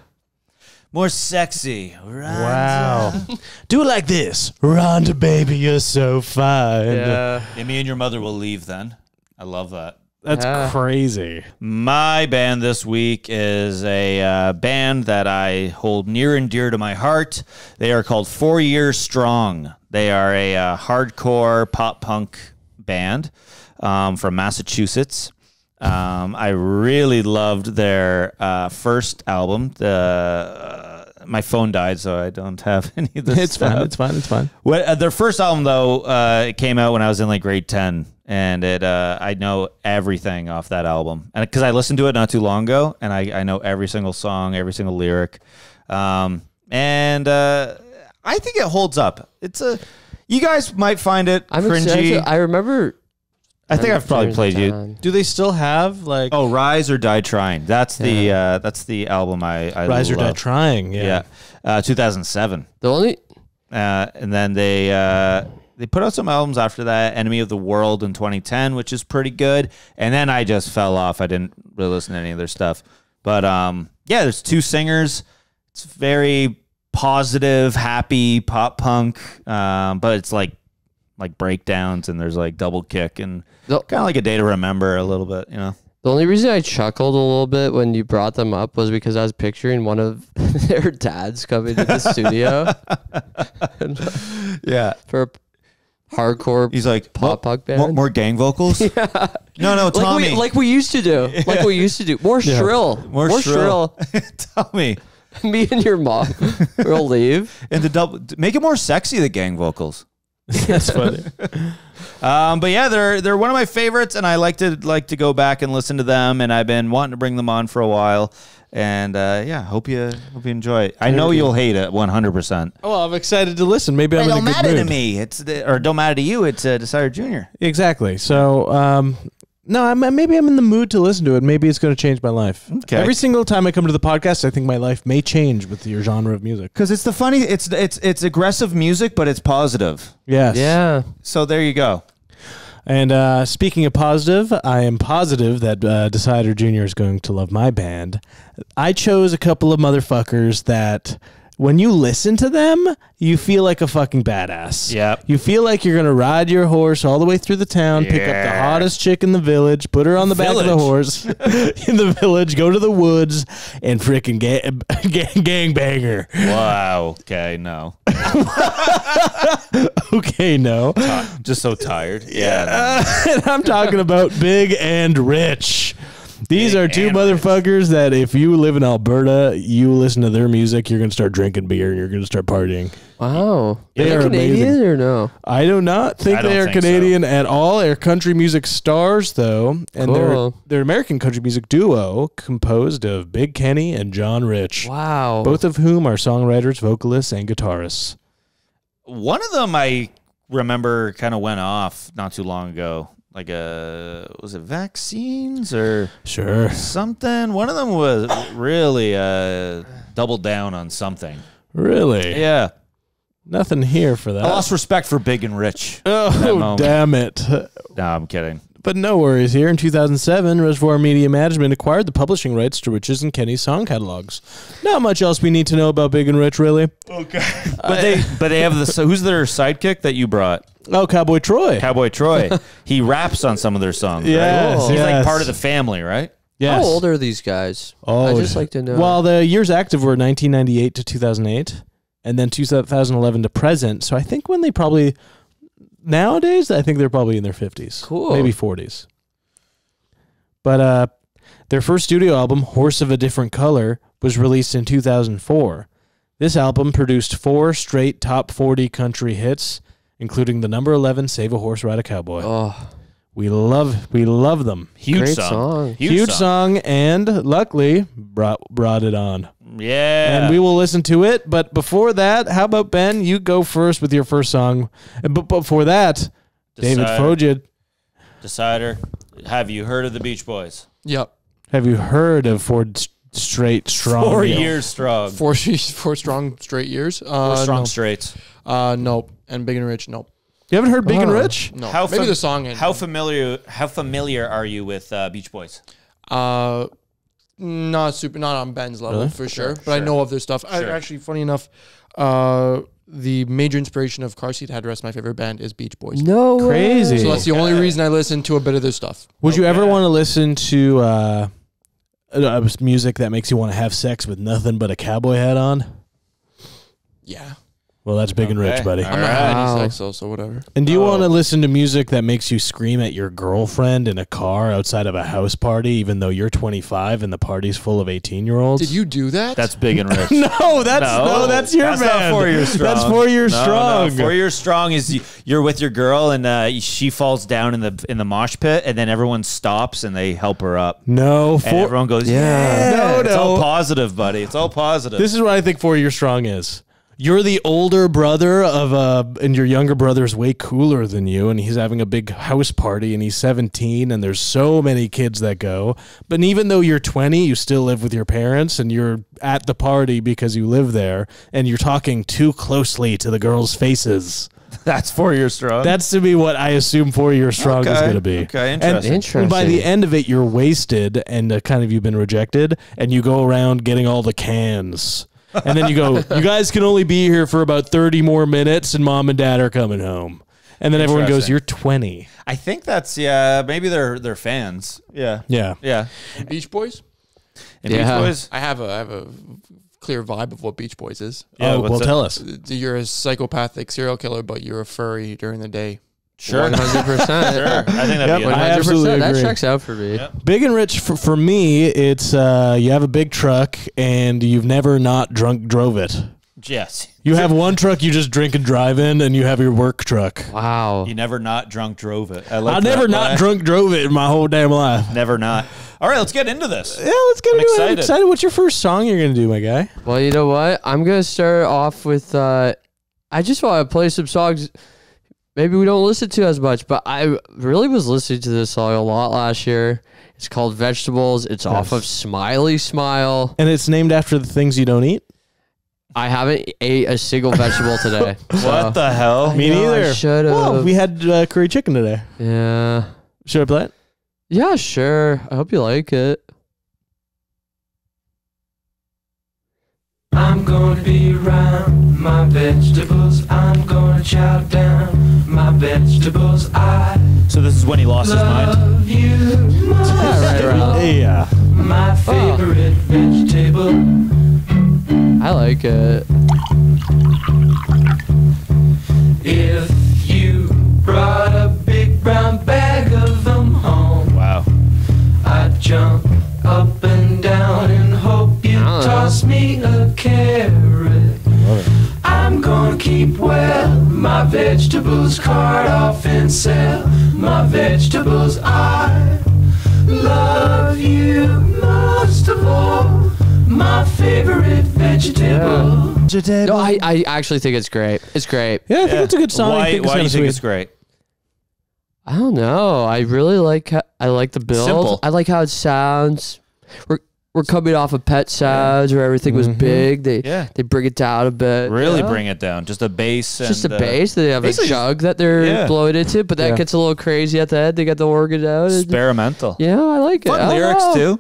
More sexy. Right. Wow. Do it like this, Rhonda, baby, you're so fine. yeah. Yeah, me and your mother will leave then. I love that. That's Yeah. crazy. My band this week is a uh, band that I hold near and dear to my heart. They are called Four Years Strong. They are a uh, hardcore pop punk band um, from Massachusetts. Um, I really loved their uh, first album. The uh, my phone died, so I don't have any of this. It's fine. It's fine. It's fine. What uh, their first album though, uh, it came out when I was in like grade ten, and it uh, I know everything off that album, and because I listened to it not too long ago, and I, I know every single song, every single lyric, um, and uh, I think it holds up. It's a you guys might find it I'm cringy. excited. I remember. I think I've probably played you. Do they still have like Oh, Rise or Die Trying. That's the uh, that's the album I, I Rise or Die. Trying? Yeah. Yeah, uh, 2007. The only Uh, and then they uh, they put out some albums after that. Enemy of the World in 2010, which is pretty good. And then I just fell off. I didn't really listen to any of their stuff. But um, yeah, there's two singers, It's very positive, happy pop punk, um, but it's like like breakdowns and there's like double kick and kind of like a day to remember a little bit, you know. The only reason I chuckled a little bit when you brought them up was because I was picturing one of their dads coming to the studio Yeah. for a hardcore He's like pop punk band. More, more gang vocals? yeah. No, no, Like Tommy. we, like we used to do. Like we used to do. More shrill. More shrill. Tommy. Me and your mom will leave. And the double make it more sexy the gang vocals. That's funny. Um, but yeah, they're they're one of my favorites, and I like to like to go back and listen to them. And I've been wanting to bring them on for a while. And uh, yeah, hope you hope you enjoy it. I know you'll hate it 100. percent well, I'm excited to listen. Maybe I'm It in a don't good matter to mood. me. It's the, or don't matter to you. It's uh, Desire Junior. Exactly. So, um, no, I'm, maybe I'm in the mood to listen to it. Maybe it's going to change my life. Okay. Every single time I come to the podcast, I think my life may change with your genre of music. Because it's the funny. It's it's it's aggressive music, but it's positive. Yes. Yeah. So there you go. And uh, speaking of positive, I am positive that uh, Decider Jr. is going to love my band. I chose a couple of motherfuckers that when you listen to them, you feel like a fucking badass. Yep. You feel like you're going to ride your horse all the way through the town, pick up the hottest chick in the village, put her on the back of the Village. horse in the village, go to the woods, and freaking ga- gang, gang banger. Wow. Okay. No. Okay, no. Just so tired. Yeah. and I'm talking about big and rich. These Big are two and motherfuckers that if you live in Alberta, you listen to their music, you're gonna start drinking beer and you're gonna start partying. Wow. They They are are Canadian amazing. or no? I do not think I they are think so. Canadian at all. They're country music stars though, and they're they're American country music duo composed of Big Kenny and John Rich, Wow. both of whom are songwriters, vocalists, and guitarists. One of them I remember kind of went off not too long ago. Like a was it vaccines or Sure. something? One of them was really uh doubled down on something. Really? Yeah. Nothing here for that. I lost respect for big and rich. oh, damn it. No, I'm kidding. But no worries here. In 2007, Reservoir Media Management acquired the publishing rights to Rich's and Kenny's song catalogs. Not much else we need to know about Big and Rich, really. Okay. But they but they have the so who's their sidekick that you brought? Oh, Cowboy Troy. Cowboy Troy. he raps on some of their songs. right? Yes, He's like part of the family, right? yes. How old are these guys? Oh, I just like to know. Well, the years active were 1998 to 2008, and then 2011 to present. So I think when they probably nowadays, I think they're probably in their 50s, Cool. maybe 40s. But uh, their first studio album, "Horse of a Different Color," was released in 2004. This album produced four straight top 40 country hits, including the number 11 "Save a Horse, Ride a Cowboy." oh, We love, we love them. Huge great song. song. Huge, song. and luckily brought brought it on. Yeah. And we will listen to it. But before that, how about Ben? You go first with your first song. But before that, David Decider. Fogia, Decider. Have you heard of the Beach Boys? Yep. have you heard of Ford Straight Strong? Four Deal? years strong. Four four strong straight years. Uh, Four strong no. straights. Uh, nope. And big and rich. Nope. You haven't heard Big and Oh. Rich? No. How Maybe fam- the song. and- How familiar? How familiar are you with uh, Beach Boys? Uh, not super, not on Ben's level Really? for sure, Sure, but I know of their stuff. I, actually, funny enough, uh, the major inspiration of Car Seat Headrest, my favorite band, is Beach Boys. no way. Crazy. So that's the only reason I listen to a bit of their stuff. Would you ever want to listen to uh, music that makes you want to have sex with nothing but a cowboy hat on? Yeah, Well, that's Big and Rich, buddy. All I'm not having Wow. any sex though, so whatever. And do you Oh. want to listen to music that makes you scream at your girlfriend in a car outside of a house party, even though you're 25 and the party's full of 18 year olds? Did you do that? That's big and rich. No, that's no, that's your that's band. Not four years strong. That's four years No, strong. No, four years strong is you, you're with your girl and uh, she falls down in the in the mosh pit and then everyone stops and they help her up no, and four. everyone goes Yeah. yeah. No, It's all no. positive, buddy. It's all positive. This is what I think four years strong is. You're the older brother of a, and your younger brother is way cooler than you, and he's having a big house party, and he's 17, and there's so many kids that go. But even though you're 20, you still live with your parents, and you're at the party because you live there, and you're talking too closely to the girls' faces. That's four years strong. That's to be what I assume four years strong is going to be. Okay, And- interesting. Interesting. And by the end of it, you're wasted and uh, kind of you've been rejected, and you go around getting all the cans. And then you go, you guys can only be here for about thirty more minutes, and mom and dad are coming home. And then everyone goes, "You're 20." I think that's yeah. Maybe they're they're fans. Yeah. Yeah. Yeah. Beach Boys. And Beach Boys. I have a I have a clear vibe of what Beach Boys is. Oh, yeah, Oh, well, it? tell us. You're a psychopathic serial killer, but you're a furry during the day. Sure. 100%. Sure. I think that'd be it. I absolutely That agree. checks out for me. Big and rich for, for me, it's uh, you have a big truck and you've never not drunk drove it. Yes. You have one truck you just drink and drive in, and you have your work truck. Wow. You never not drunk drove it. I, I never not Why? drunk drove it in my whole damn life. Never not. All right, let's get into this. Yeah, let's get I'm into it. I'm excited. excited. What's your first song you're gonna do, my guy? Well, you know what? I'm gonna start off with. Uh, I just want to play some songs. Maybe we don't listen to as much, but I really was listening to this song a lot last year. It's called Vegetables. It's off of Smiley Smile. And it's named after the things you don't eat. I haven't ate a single vegetable today. What the hell? Me know, neither. should've. Well, we had uh, curry chicken today. Yeah. Should I play it? Yeah, sure. I hope you like it. I'm gonna be around my vegetables. I'm gonna chow down my vegetables. I So this is when he lost his mind. love you, my vegetable, Yeah. my oh. favorite vegetable. I like it. If you brought a big brown bag of them home, Wow. I'd jump up and down and hope you I don't toss me a carrot. I'm gonna keep well my vegetables, cart off and sell my vegetables. I love you most of all, my favorite vegetable. No, I, I actually think it's great. It's great. Yeah, I think it's a good song. I Why, think it's why do kinda you think sweet. it's great? I don't know. I really like. How, I like the build. Simple. I like how it sounds. We're we're coming off of Pet Sounds where everything was big. They Yeah. they bring it down a bit. Really Yeah. bring it down. Just a bass. It's just a and, uh, bass. They have a basically jug that they're Yeah. blowing into, but that Yeah. gets a little crazy at the end. They got the organ out. and- Experimental. yeah, I like it. Fun I don't lyrics know. too.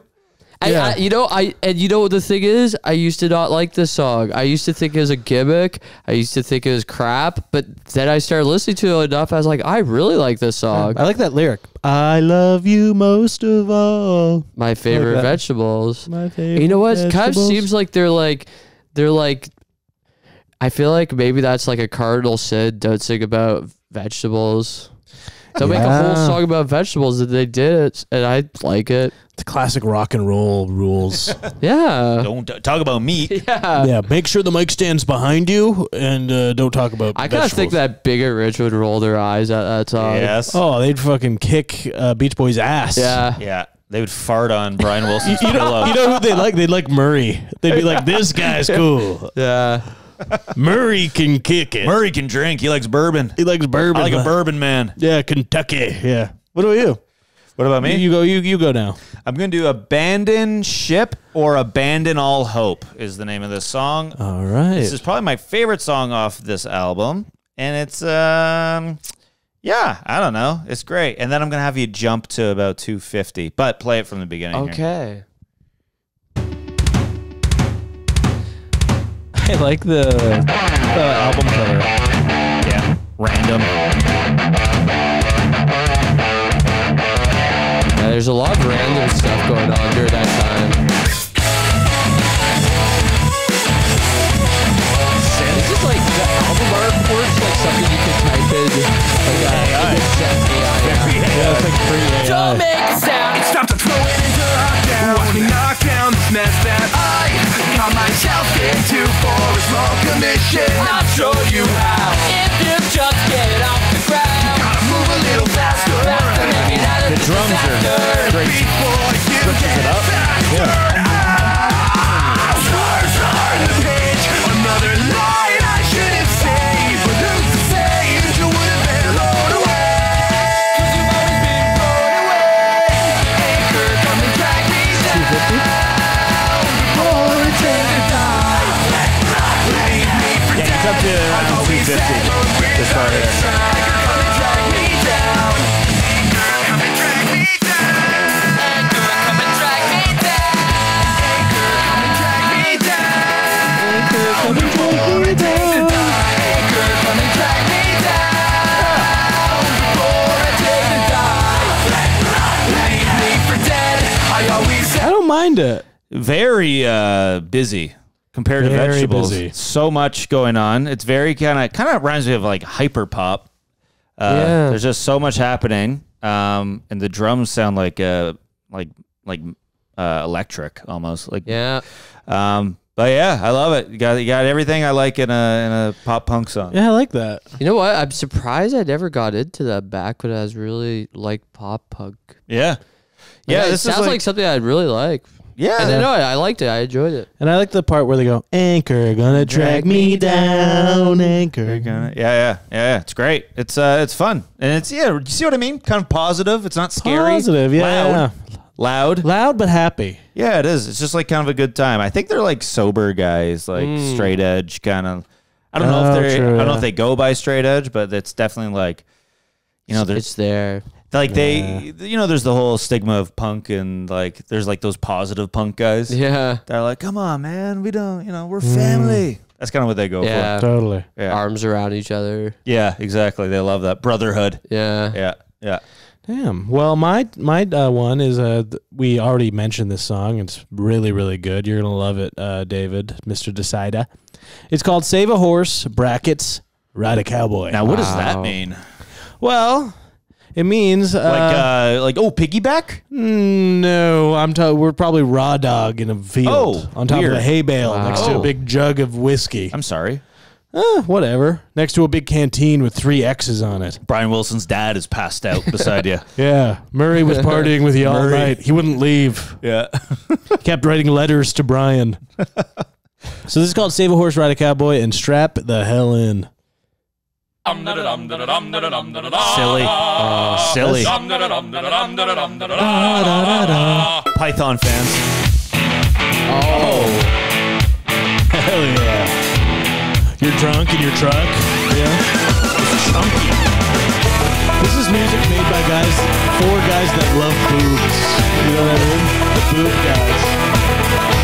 I, Yeah. I, you know, I and you know what the thing is? I used to not like this song. I used to think it was a gimmick. I used to think it was crap. But then I started listening to it enough. I was like, I really like this song. I like that lyric. I love you most of all. My favorite that. vegetables. My favorite. You know what? It kind of seems like they're like, they're like. I feel like maybe that's like a cardinal sin. Don't sing about vegetables. They'll make a whole Yeah. song about vegetables, and they did it, and I like it. It's classic rock and roll rules. Yeah, Don't t- talk about meat. yeah. yeah, make sure the mic stands behind you and uh, don't talk about. I kind of think vegetables. that Big and Rich would roll their eyes at that song. Yes. Oh, they'd fucking kick uh, Beach Boys' ass. Yeah. Yeah. They would fart on Brian Wilson's You know, pillow. you know who they like? They'd like Murry. They'd be like, "This guy's cool. Yeah. Murry can kick it. Murry can drink. He likes bourbon. He likes bourbon. I like a bourbon man. Yeah, Kentucky. Yeah. What about you? What about me? You, you go. You you go now. I'm going to do Abandon Ship or Abandon All Hope is the name of this song. All right. This is probably my favorite song off this album. And it's, um, yeah, I don't know. It's great. And then I'm going to have you jump to about 250, but play it from the beginning. here. I like the, the album cover. Yeah. Random. Yeah, there's a lot of random stuff going on during that time. It's just like the album artwork's like something you can type in. Like, uh, like it's set AI. Yeah, it's like free AI. make a sound. It's time to throw it into lockdown. Watch me knock down this mess that I got myself into for a small commission. I'll show you how. If you just get off the ground, gotta move a little faster. faster maybe not The drums are great. Before you get it up. faster. Ah, turn, turn the up to 250 here. I don't mind it. Very uh, busy compared to Very vegetables. busy. So much going on. It's very kind of kind of reminds me of like hyper pop. Uh, Yeah. There's just so much happening, um, and the drums sound like uh, like like uh, electric almost. Like Yeah. Um, but yeah, I love it. You got you got everything I like in a in a pop punk song. Yeah, I like that. You know what? I'm surprised I never got into that back, but I was really like pop punk. Yeah. Like, Yeah, it this is sounds like, like- something I'd really like. Yeah. and I know I, I liked it. I enjoyed it. And I like the part where they go, "Anchor gonna drag me down, anchor." Yeah, yeah, yeah, yeah. It's great. It's uh, it's fun, and it's yeah. You see what I mean? Kind of positive. It's not scary. Positive, yeah, Loud. Loud. Loud but happy. Yeah, it is. It's just like kind of a good time. I think they're like sober guys, like Mm. straight edge kind of. I don't know Oh, if they're. true, I don't know yeah. if they go by straight edge, but it's definitely like, you know, there's It's there. Like they, you know, there's the whole stigma of punk and like there's like those positive punk guys. Yeah. They're like, come on, man, we don't, you know, we're Mm. family. That's kind of what they go Yeah. for. Totally. Yeah. Arms around each other. Yeah, exactly. They love that brotherhood. Yeah. Yeah, yeah. Damn. Well, my my uh, one is uh th- we already mentioned this song. It's really really good. You're gonna love it, uh, David, Mister Decida. It's called "Save a Horse." Brackets. Ride a cowboy. Now, what does that Wow. mean? Well, it means uh, Like, uh, like oh, piggyback? no. I'm ta- we're probably raw dog in a field Oh, on top weird. of a hay bale next to a big jug of whiskey. I'm sorry. Eh, whatever. Next to a big canteen with three X's on it. Brian Wilson's dad is passed out beside you. Yeah, Murry was partying with you all night. He wouldn't leave. Yeah. kept writing letters to Brian. so this is called Save a Horse, Ride a Cowboy, and strap the hell in. Silly. Silly. Python fans. Oh. Hell yeah. You're drunk in your truck. Yeah. Chunky. This is music made by guys, four guys that love boobs. You know what I mean? The boob guys.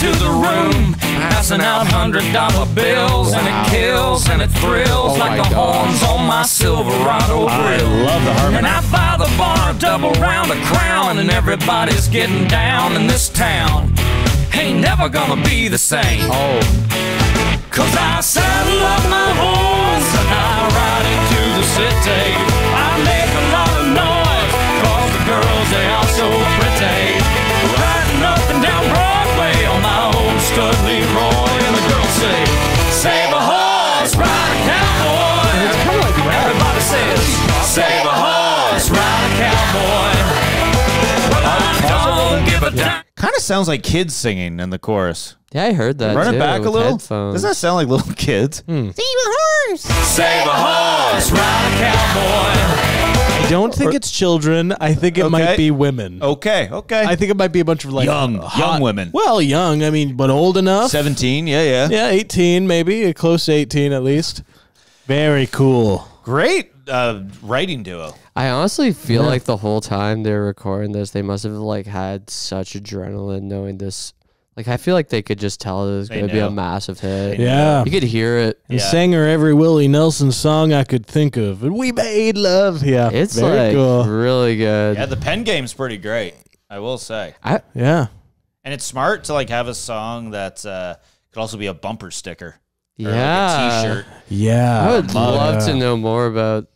I into the room, passing out hundred dollar bills, and it kills and it thrills Oh like the gosh. horns on my Silverado I grill. love the harmony. And I buy the bar a double round of crown, and everybody's getting down in this town. Ain't never gonna be the same. Oh. Cause I saddle up my horse and I ride into the city. I make a lot of noise, cause the girls, they are so pretty. My Leroy, and the girls say, Save a horse, ride a cowboy. It's kind of like rap. Everybody says, Save a horse, ride a cowboy. Well, I don't give a damn. Kind of sounds like kids singing in the chorus. Yeah, I heard that. Run too, it back a little. Headphones. Doesn't that sound like little kids? Hmm. Save a horse. Save a horse, ride a cowboy. I don't think it's children. I think it Okay. might be women. Okay, okay. I think it might be a bunch of like Young- hot- young women. Well, young. I mean, but old enough. 17, yeah, yeah. Yeah, 18 maybe, close to 18 at least. Very cool. Great uh, writing duo. I honestly feel Yeah. like the whole time they're recording this, they must have like had such adrenaline knowing this. Like I feel like they could just tell it was They going to be a know. massive hit. Yeah. you could hear it. And Yeah. sang her every Willie Nelson song I could think of. And we made love. Yeah. It's very like cool. really good. Yeah, the pen game's pretty great. I will say, I, Yeah. and it's smart to like have a song that uh, could also be a bumper sticker. Or like Yeah. a T-shirt. Yeah. I would love Yeah. to know more about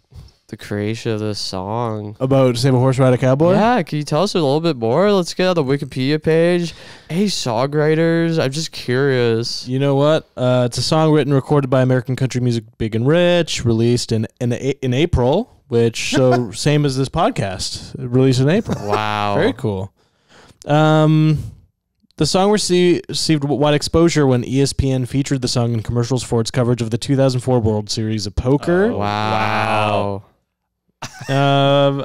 the creation of this song. About Save a Horse, Ride a Cowboy? Yeah, can you tell us a little bit more? Let's get on the Wikipedia page. Hey, songwriters, I'm just curious. You know what? Uh, it's a song written, recorded by American country music Big and Rich, released in in, in April, which so same as this podcast, released in April. Wow. Very cool. Um, the song received, wide exposure when ESPN featured the song in commercials for its coverage of the 2004 World Series of Poker. Oh, Wow. Uh,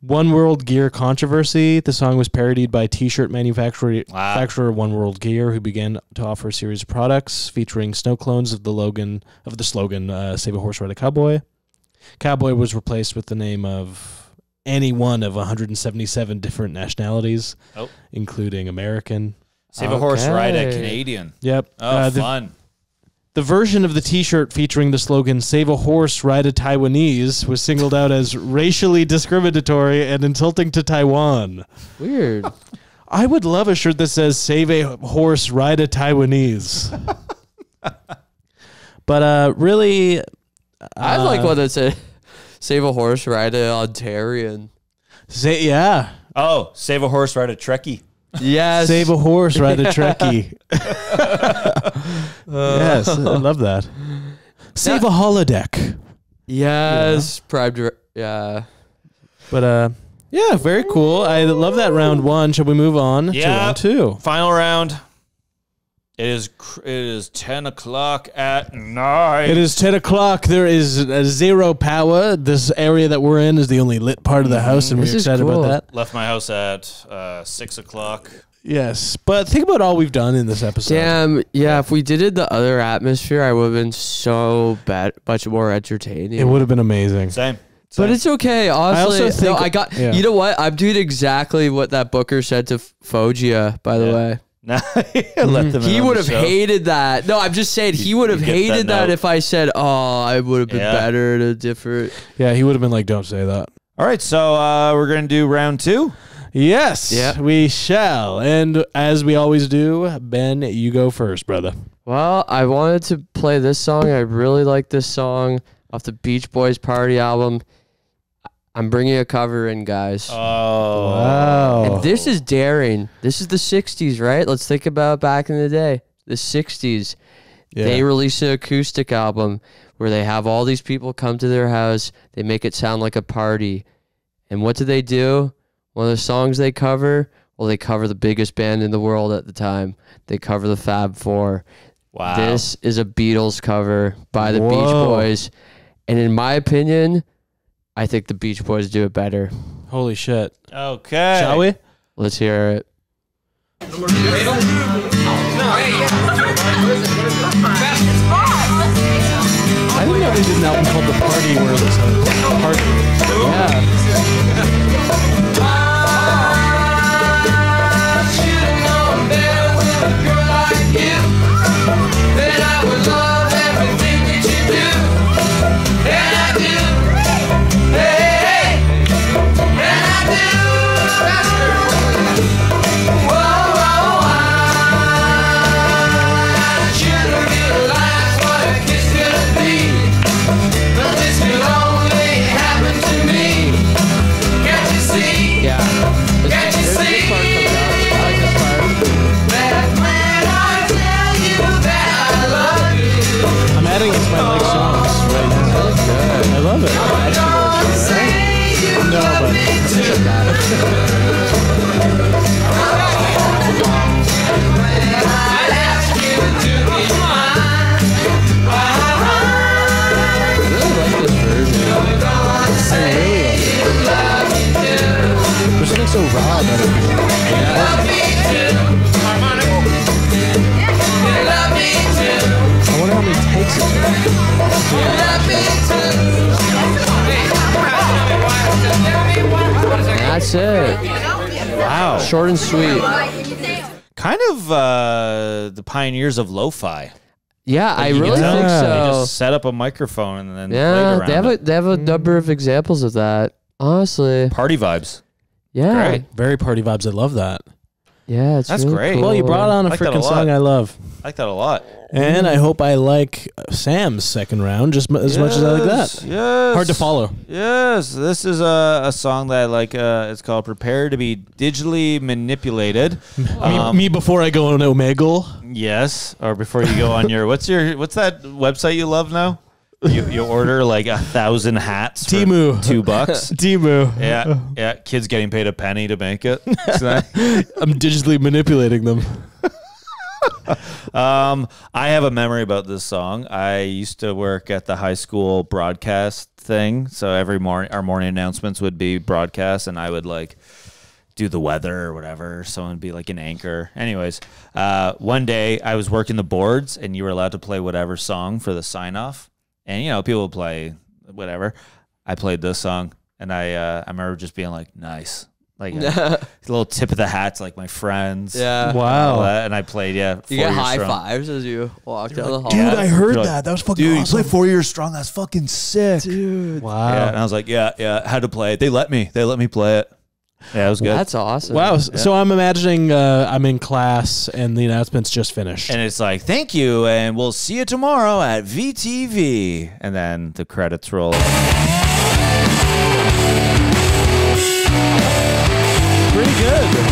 One World Gear controversy. The song was parodied by T-shirt manufacturer Wow. manufacturer One World Gear, who began to offer a series of products featuring snow clones of the Logan of the slogan uh, "Save a Horse, Ride a Cowboy." Cowboy was replaced with the name of any one of 177 different nationalities, Oh. including American. Save a horse, ride a Canadian. Yep. Oh, Uh, the, fun. The version of the T-shirt featuring the slogan "Save a horse, ride a Taiwanese" was singled out as racially discriminatory and insulting to Taiwan. Weird. I would love a shirt that says "Save a horse, ride a Taiwanese." but uh, really, I like uh, one that said, "Save a horse, ride a Ontarian." Say yeah. Oh, save a horse, ride a Trekkie. Yes. Save a horse, ride a Trekkie. Yes, I love that. Save a holodeck. Yes. Prime. Dir- yeah. But uh, yeah, very cool. I love that round one. Shall we move on to Yeah. round two? Final round. It is cr- it is ten o'clock at night. It is 10 o'clock. There is uh, zero power. This area that we're in is the only lit part of the house, and we're This is excited cool. about that. Left my house at uh, six o'clock. Yes. But think about all we've done in this episode. Damn. Yeah. If we did it the other atmosphere, I would have been so bad, much more entertaining. It would have been amazing. Same. But it's okay. Honestly, also no, think- I got. yeah. You know what? I'm doing exactly what that Booker said to Foggia. By the Yeah. way, Nah, let them he would have show. hated that. No, I'm just saying he would have you get that hated that, if I said, "Oh, I would have been Yeah. better at a different." Yeah, he would have been like, don't say that. All right, so uh, we're gonna do round two. Yes, Yeah. we shall. And as we always do, Ben, you go first, brother. Well, I wanted to play this song. I really like this song off the Beach Boys Party album. I'm bringing a cover in, guys. Oh, Wow. And this is daring. This is the 60s, right? Let's think about back in the day. The 60s. Yeah. They release an acoustic album where they have all these people come to their house. They make it sound like a party. And what do they do? One of the songs they cover, well, they cover the biggest band in the world at the time. They cover the Fab Four. wow. This is a Beatles cover by the Beach Boys. And in my opinion, I think the Beach Boys do it better. Holy shit. okay. Shall we? Let's hear it. I didn't know they did an album called The Party where it was a party. Yeah. Yeah. That's it. Wow. Short and sweet. Kind of uh, the pioneers of lo-fi. Yeah, I really can tell think They so. just set up a microphone and then Yeah, around they have a they have a number of examples of that. Honestly, Party vibes. yeah, Great. Very party vibes. I love that. Yeah, it's That's really great. Cool. Well, you brought on a I like a freaking song I love. I like that a lot. And I hope I like Sam's second round just m- as much as I like that. Yes. Hard to follow. Yes, this is a, a song that I like. Uh, it's called "Prepare to Be Digitally Manipulated." Um, me, me before I go on Omegle. Yes, or before you go on your what's your what's that website you love now? You, you order like a thousand hats. for Temu. two bucks. Temu. yeah, yeah. Kids getting paid a penny to make it. I'm digitally manipulating them. um, I have a memory about this song. I used to work at the high school broadcast thing, so every morning our morning announcements would be broadcast, and I would like do the weather or whatever. Someone would be like an anchor. Anyways, uh, one day I was working the boards, and you were allowed to play whatever song for the sign off, and you know people would play whatever. I played this song, and I uh, I remember just being like, nice. Like a, little tip of the hat to like my friends. Yeah. Wow. all And I played, yeah. You Four get Years high Strong. fives as you walk down the hall. Dude, I heard You're like, that. That was fucking Dude, you awesome. play four years strong. That's fucking sick. Dude. Wow. Yeah, and I was like, yeah, yeah, had to play it. They let me. They let me play it. Yeah, it was good. That's awesome. Wow. So I'm imagining uh, I'm in class and the announcement's just finished. and it's like, thank you, and we'll see you tomorrow at VTV. And then the credits roll. Pretty good.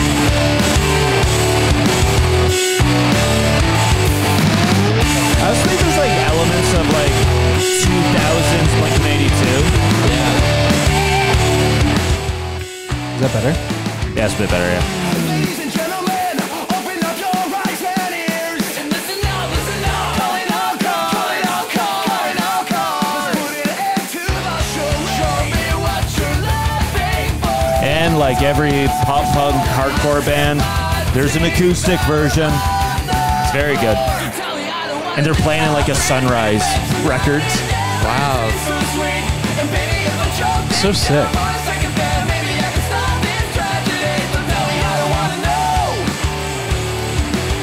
The show. Show me what you're laughing for. And like every pop punk hardcore band, there's an acoustic version. It's very good. And they're playing it like a Sunrise Records. Wow. So sick.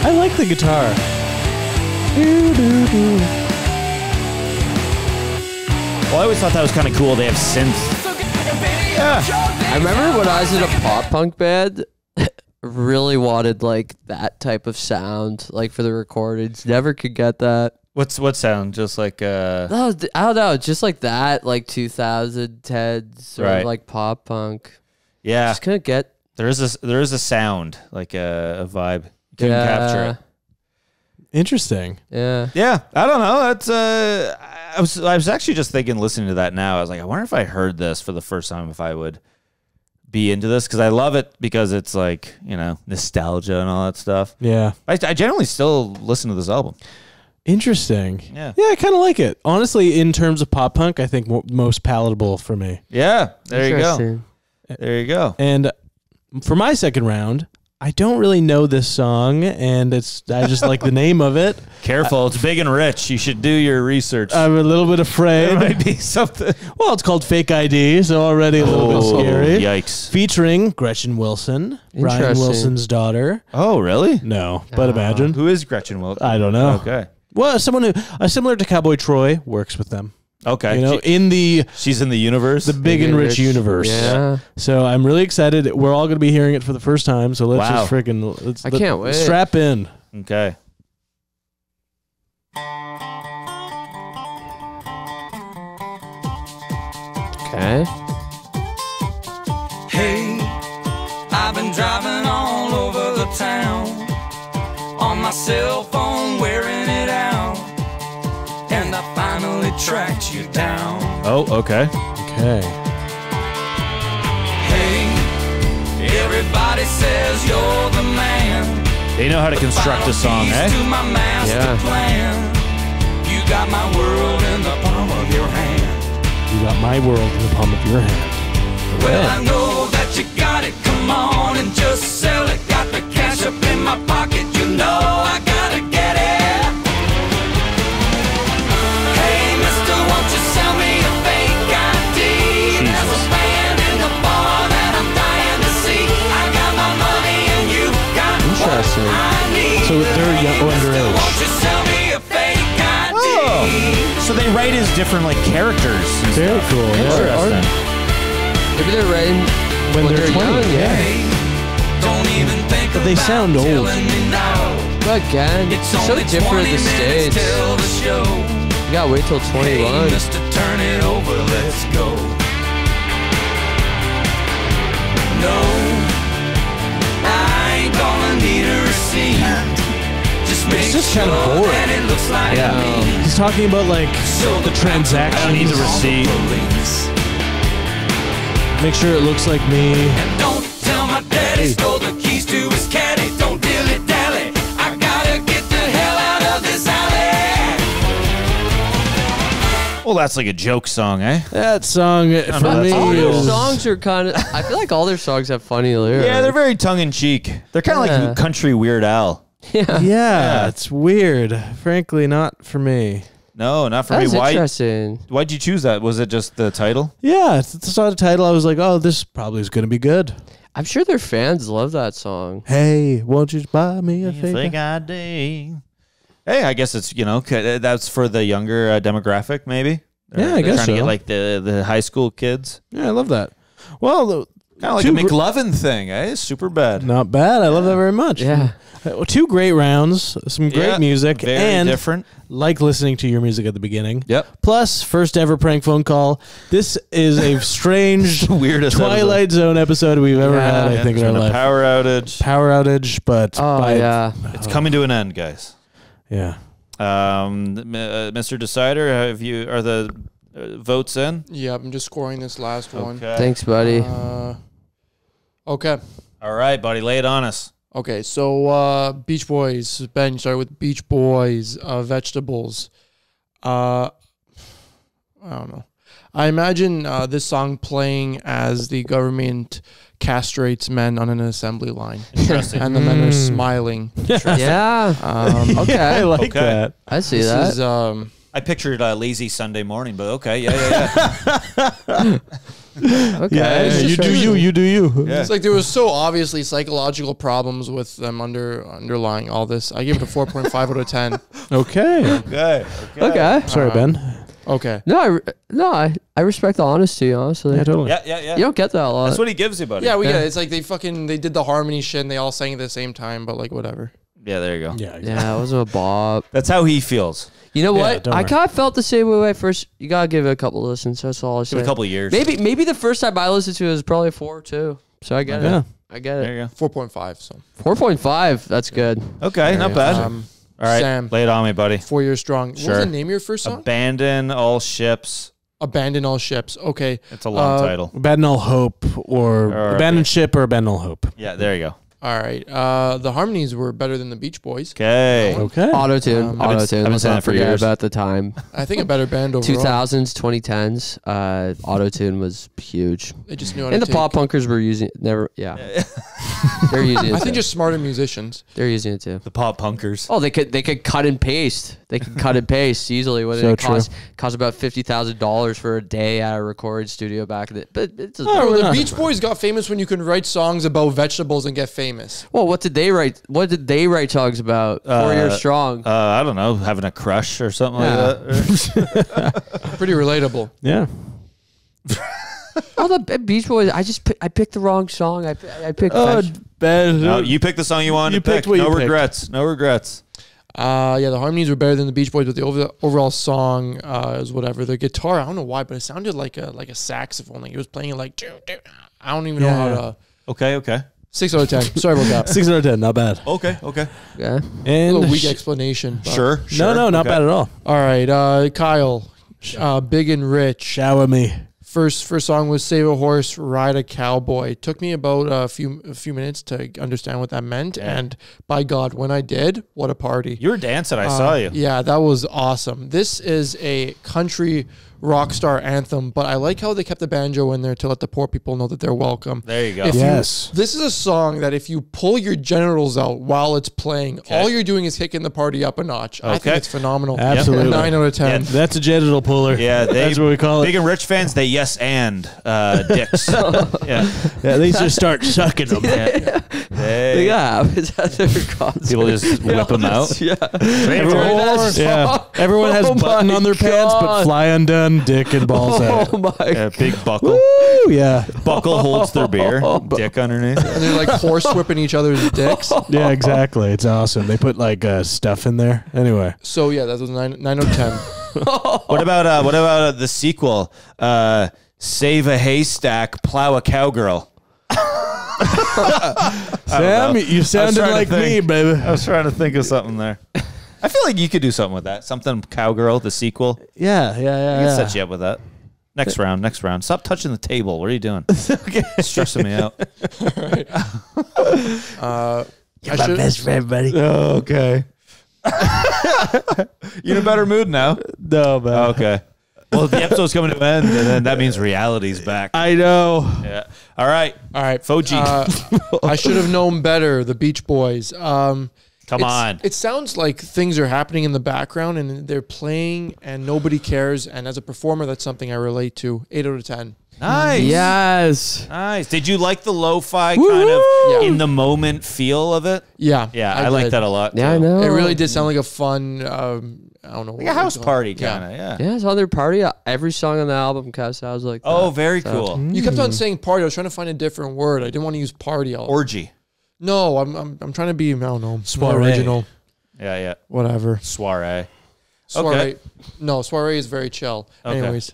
I like the guitar. Well, I always thought that was kind of cool. They have synth. I remember when I was in a pop punk band, really wanted like that type of sound, like for the recordings. Never could get that. What's what sound? Just like uh No, th- I don't know, just like that, like 2010 sort Right. of like pop punk. yeah. Just couldn't get. There is a there is a sound like a, a vibe. You couldn't Yeah. capture it. Interesting. Yeah. Yeah, I don't know. That's uh, I was I was actually just thinking, listening to that now. I was like, I wonder if I heard this for the first time, if I would be into this because I love it because it's like you know nostalgia and all that stuff. Yeah. I, I generally still listen to this album. Interesting. Yeah. Yeah, I kind of like it. Honestly, in terms of pop punk, I think most palatable for me. Yeah, there you go. There you go. And for my second round, I don't really know this song, and it's I just like the name of it. Careful, it's big and rich. You should do your research. I'm a little bit there afraid. might be something. Well, it's called Fake ID, so already a little Oh, bit scary. Yikes! Featuring Gretchen Wilson, Brian Interesting. Wilson's daughter. Oh, really? No, but imagine. Who is Gretchen Wilson? I don't know. Okay. Well, someone who uh, similar to Cowboy Troy works with them. Okay. You know, She- in the she's in the universe. the big and rich universe. Yeah. So I'm really excited. We're all going to be hearing it for the first time. So let's Wow. just freaking let's I let- can't wait. strap in. okay. Okay. Hey, I've been driving all over the town on my cell phone, tracked you down. Oh, okay. Okay. Hey, everybody says you're the man. They know how to construct a song, eh? to my master Yeah. plan. You got my world in the palm of your hand. You got my world in the palm of your hand. Well, I know that you got it. Come on and just sell it. Got the cash up in my pocket. You know write as different like characters. and Very stuff. cool. Yeah. Interesting. Maybe they're writing When they're 20, young. yeah. Don't even think But they about sound old. telling me now. But again, it's, so only different in 20 the minutes states. till the show. You gotta wait till Hey, 21. mister, turn it over, let's go. No, I ain't gonna need a receipt. Just make It's just kinda boring. that it looks like Yeah. me. He's talking about like So the transaction. I don't need the receipt. Make sure it looks like me. And don't tell my daddy stole the keys to his caddy. Don't dilly dally. I gotta get the hell out of this alley. Well, that's like a joke song, eh? That song for know, me All their songs are kind of. I feel like all their songs have funny lyrics. Yeah, they're very tongue in cheek. They're kind of Yeah. like country Weird Al. Yeah. yeah, it's weird. Frankly, not for me. No, not for That's me. Why? interesting. Why'd you choose that? Was it just the title? Yeah, it's, it's saw the title. I was like, oh, this probably is going to be good. I'm sure their fans love that song. Hey, won't you buy me a Fake fake? ID. Hey, I guess it's you know c- that's for the younger uh, demographic, maybe. They're- Yeah, I they're guess trying to so. get like the the high school kids. Yeah, I love that. Well, the- Kind of like two a gr- McLovin thing, eh? Super bad. not bad. I love that very much. Yeah. Uh, Two great rounds, some great Yeah, music, very and different. like listening to your music at the beginning. Yep. Plus, first ever prank phone call. This is a strange weirdest Twilight Zone episode we've ever Yeah. had. I Yeah, think in our a life. power outage. Power outage, but Oh by- yeah. It's coming to an end, guys. yeah. Um, uh, Mr. Decider, have you are the uh, votes in? Yeah, I'm just scoring this last one. Thanks, buddy. Uh, okay. All right, buddy, lay it on us. Okay, so uh, Beach Boys. Ben, you started with Beach Boys. Uh, vegetables. Uh, I don't know. I imagine uh, this song playing as the government castrates men on an assembly line, Interesting. and the men are Mm. smiling. yeah. Um, Okay. Yeah, I like Okay. that. I see this that. is um, I pictured a lazy Sunday morning, but okay, yeah, yeah, yeah. okay. Yeah, it's you do you, you do you. Yeah. it's like there was so obviously psychological problems with them under underlying all this. I give it a four point five out of ten. Okay. okay, Okay. Sorry, Uh, Ben. Okay. No, I re- no, I, I respect the honesty. Honestly, Yeah, totally. Yeah, yeah, yeah. you don't get that a lot. That's what he gives you, buddy. Yeah, we Yeah. get it. It's like they fucking they did the harmony shit and they all sang at the same time, but like whatever. Yeah, there you go. Yeah. yeah, it wasn't a bop. That's how he feels. You know what? don't I worry. kind of felt the same way when I first. You gotta give it a couple of listens. That's all I Give it a couple of years. Maybe maybe the first time I listened to it was probably four or two. So I get Yeah. it. I get it. There it. you Four point five. So Four point five. That's good. go. Okay, not bad. um, All right, Sam. lay it on me, buddy. four years strong. What was the name of your first song? Abandon all ships. Abandon all ships. Okay. It's a long Uh, title. Abandon all hope or, Or abandon ship or abandon all hope. Yeah, there you go. All right. Uh, the harmonies were better than the Beach Boys. Okay. Okay. Auto tune. Um, I've been- Auto I've tune. been Let's saying not that for forget years. about the time. I think a better band overall. Two thousands, twenty tens. Uh, auto tune was huge. They just knew how And to the pop punkers were using never. Yeah, they're using it. I think too. just smarter musicians. they're using it too. The pop punkers. Oh, they could they could cut and paste. They could cut and paste easily. What So it true. cost cost about fifty thousand dollars for a day at a recording studio back then. the. But it's just, Oh, the Beach Boys got famous when you can write songs about vegetables and get famous. well, what did they write? What did they write songs about? Four Uh, years strong. Uh, I don't know, having a crush or something Yeah. like that. Pretty relatable. Yeah. oh, the Beach Boys. I just pi- I picked the wrong song. I I picked. Oh, veg- Ben. no, you picked the song you wanted You to picked pick. what no you picked. regrets. No regrets. Uh, yeah, the harmonies were better than the Beach Boys, but the over- overall song uh, is whatever. The guitar, I don't know why, but it sounded like a like a saxophone. Like it was playing like. doo, doo. I don't even know how Yeah. to. Okay, okay. Six out of ten. Sorry about that. Six out of ten, not bad. Okay, okay. yeah. A And little weak sh- explanation. but- Sure, no, no, not okay. bad at all. All right, uh, Kyle, uh, big and rich. Shower me. First, first song was "Save a Horse, Ride a Cowboy." took me about a few a few minutes to understand what that meant, and by God, when I did, what a party! You were dancing. I Uh, saw you. Yeah, that was awesome. This is a country rock star anthem, but I like how they kept the banjo in there to let the poor people know that they're welcome. There you go. If you- Yes. this is a song that if you pull your genitals out while it's playing, Okay. all you're doing is kicking the party up a notch. I think it's phenomenal. Absolutely. Nine out of ten. Yeah. That's a genital puller. Yeah, they, that's what we call it. Big it. and rich fans, they yes and uh, dicks. yeah. Yeah, they just start sucking them. yeah. They, Yeah, is that their concert? People just whip them out. Yeah. Everyone, yeah. Everyone has Oh button on their pants, but God. fly undone, dick and balls out. Oh my! Yeah, big buckle. Woo, yeah. Buckle holds their beer. Dick underneath. and they're like horse whipping each other's dicks. Yeah, exactly. It's awesome. They put like uh, stuff in there. Anyway. So yeah, that was nine nine out of ten. What about uh, what about uh, the sequel? Uh, Save a haystack, plow a cowgirl. Sam, you sounded like me, baby. I was trying to think of something there. I feel like you could do something with that. Something cowgirl, the sequel. Yeah, yeah, I yeah. can yeah. set you up with that. Next round, next round. Stop touching the table. What are you doing? it's Stressing me out. All right. Uh, I should, best friend, buddy. Oh, okay. You're in a better mood now. No, man. Okay. Well, the episode's coming to an end, and then that means reality's back. I know. Yeah. All right. all right, Foji. Uh, I should have known better. The Beach Boys. Um, Come it's- on. It sounds like things are happening in the background and they're playing and nobody cares. And as a performer, that's something I relate to. Eight out of ten. Nice. Yes. Nice. Did you like the lo-fi kind of Yeah. in the moment feel of it? Yeah, Yeah, I, like that a lot. Yeah, I know. It really did sound like a fun. Um, I don't know, Like a house party kind of. Yeah. Yeah, it's on their party. Uh, Every song on the album kind of sounds like. Oh, very So- cool. You kept on saying party. I was trying to find a different word. I didn't want to use party. All Orgy. No, I'm, I'm I'm trying to be I don't know Soiree. original. Yeah, yeah. Whatever. Soiree. Soiree. No, soiree is very chill. Okay. Anyways,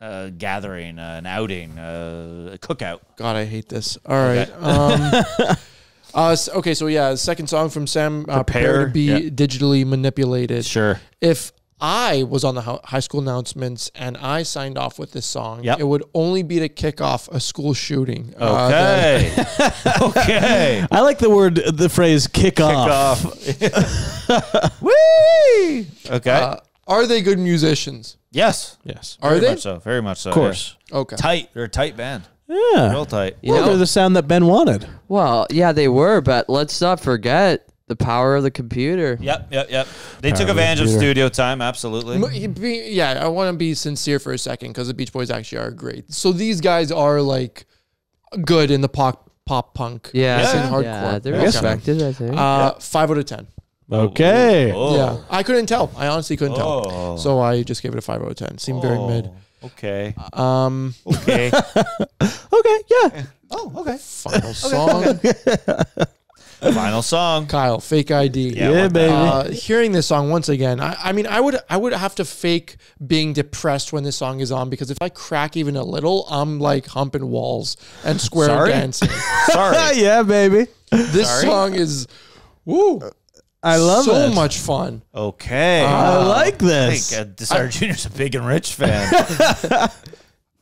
Uh, gathering, uh, an outing, uh, a cookout. God, I hate this. All right. Um, uh, okay, so yeah, second song from Sam. Uh, prepare, Prepare, to be yeah. digitally manipulated. Sure. If I was on the high school announcements and I signed off with this song, Yep. it would only be to kick off a school shooting. Uh, that- Okay. okay. I like the word, the phrase "kick, Kick off." off. Whee! Okay. uh, are they good musicians? yes. Yes, Are Very they? much so. Very much so. of course. Okay. Tight. They're a tight band. Yeah, Real tight. You well, know- they're the sound that Ben wanted. Well, yeah, they were, but let's not forget the power of the computer. Yep, yep, yep. They Power took of the advantage of computer. studio time, absolutely. M- he be- Yeah, I want to be sincere for a second because the Beach Boys actually are great. So these guys are like good in the pop pop punk. Yeah, scene, Yeah. hardcore. yeah, they're Okay. respected. I think. Uh, five out of ten. Okay. Oh. Yeah, I couldn't tell. I honestly couldn't Oh. tell. So I just gave it a five out of ten. Seemed very mid. Okay. Um, Okay. Okay. Yeah. oh, okay. final song. Final song. Kyle, fake ID. Yeah, Yeah, baby. Uh, hearing this song once again, I, I mean, I would I would have to fake being depressed when this song is on because if I crack even a little, I'm like humping walls and square Sorry? dancing. Sorry. yeah, baby. This Sorry? song is, woo, I love so it. much fun. Okay. I like this. I this. think uh, Decider Junior's a big and rich fan.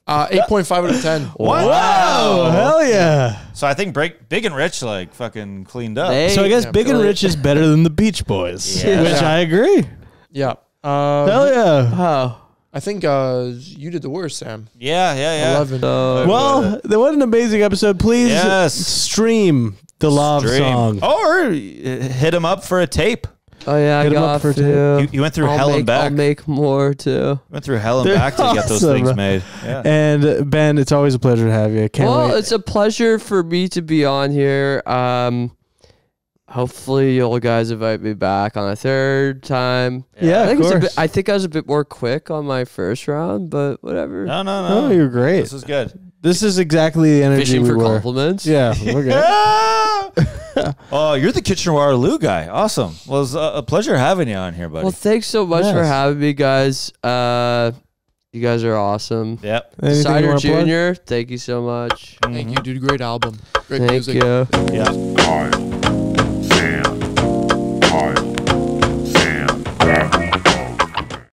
Uh, eight point five out of ten. what? Oh, hell yeah. So I think break big and rich like fucking cleaned up. They- So I guess Yeah, Big and. Rich is better than the Beach Boys, Yeah. which I agree. Yeah. Uh, Hell yeah. oh, I think uh, you did the worst, Sam. yeah, yeah, yeah. Eleven. so Well, that was an amazing episode. Please Yes. stream the love Dream. song. Or uh, hit him up for a tape. Oh yeah, I got up for to. tape. You, you went through I'll hell make, and back. I'll make more too. went through hell and They're back to get those awesome. things made. Yeah. And uh, Ben, it's always a pleasure to have you. Can't well, wait. it's a pleasure for me to be on here. Um, hopefully, you guys invite me back on a third time. yeah, I think it's a course. bit, I think I was a bit more quick on my first round, but whatever. No, no, no. oh, you're great. This is good. This is exactly the energy Fishing we for were. compliments. Yeah, we're good. oh, you're the Kitchener Waterloo guy. Awesome. Well, it's a, a pleasure having you on here, buddy. Well, thanks so much for having me, guys. Uh, you guys are awesome. yep. Anything Cider wanna plug? Junior, thank you so much. Thank you, dude. Great album. Great Thank music. you. Yeah.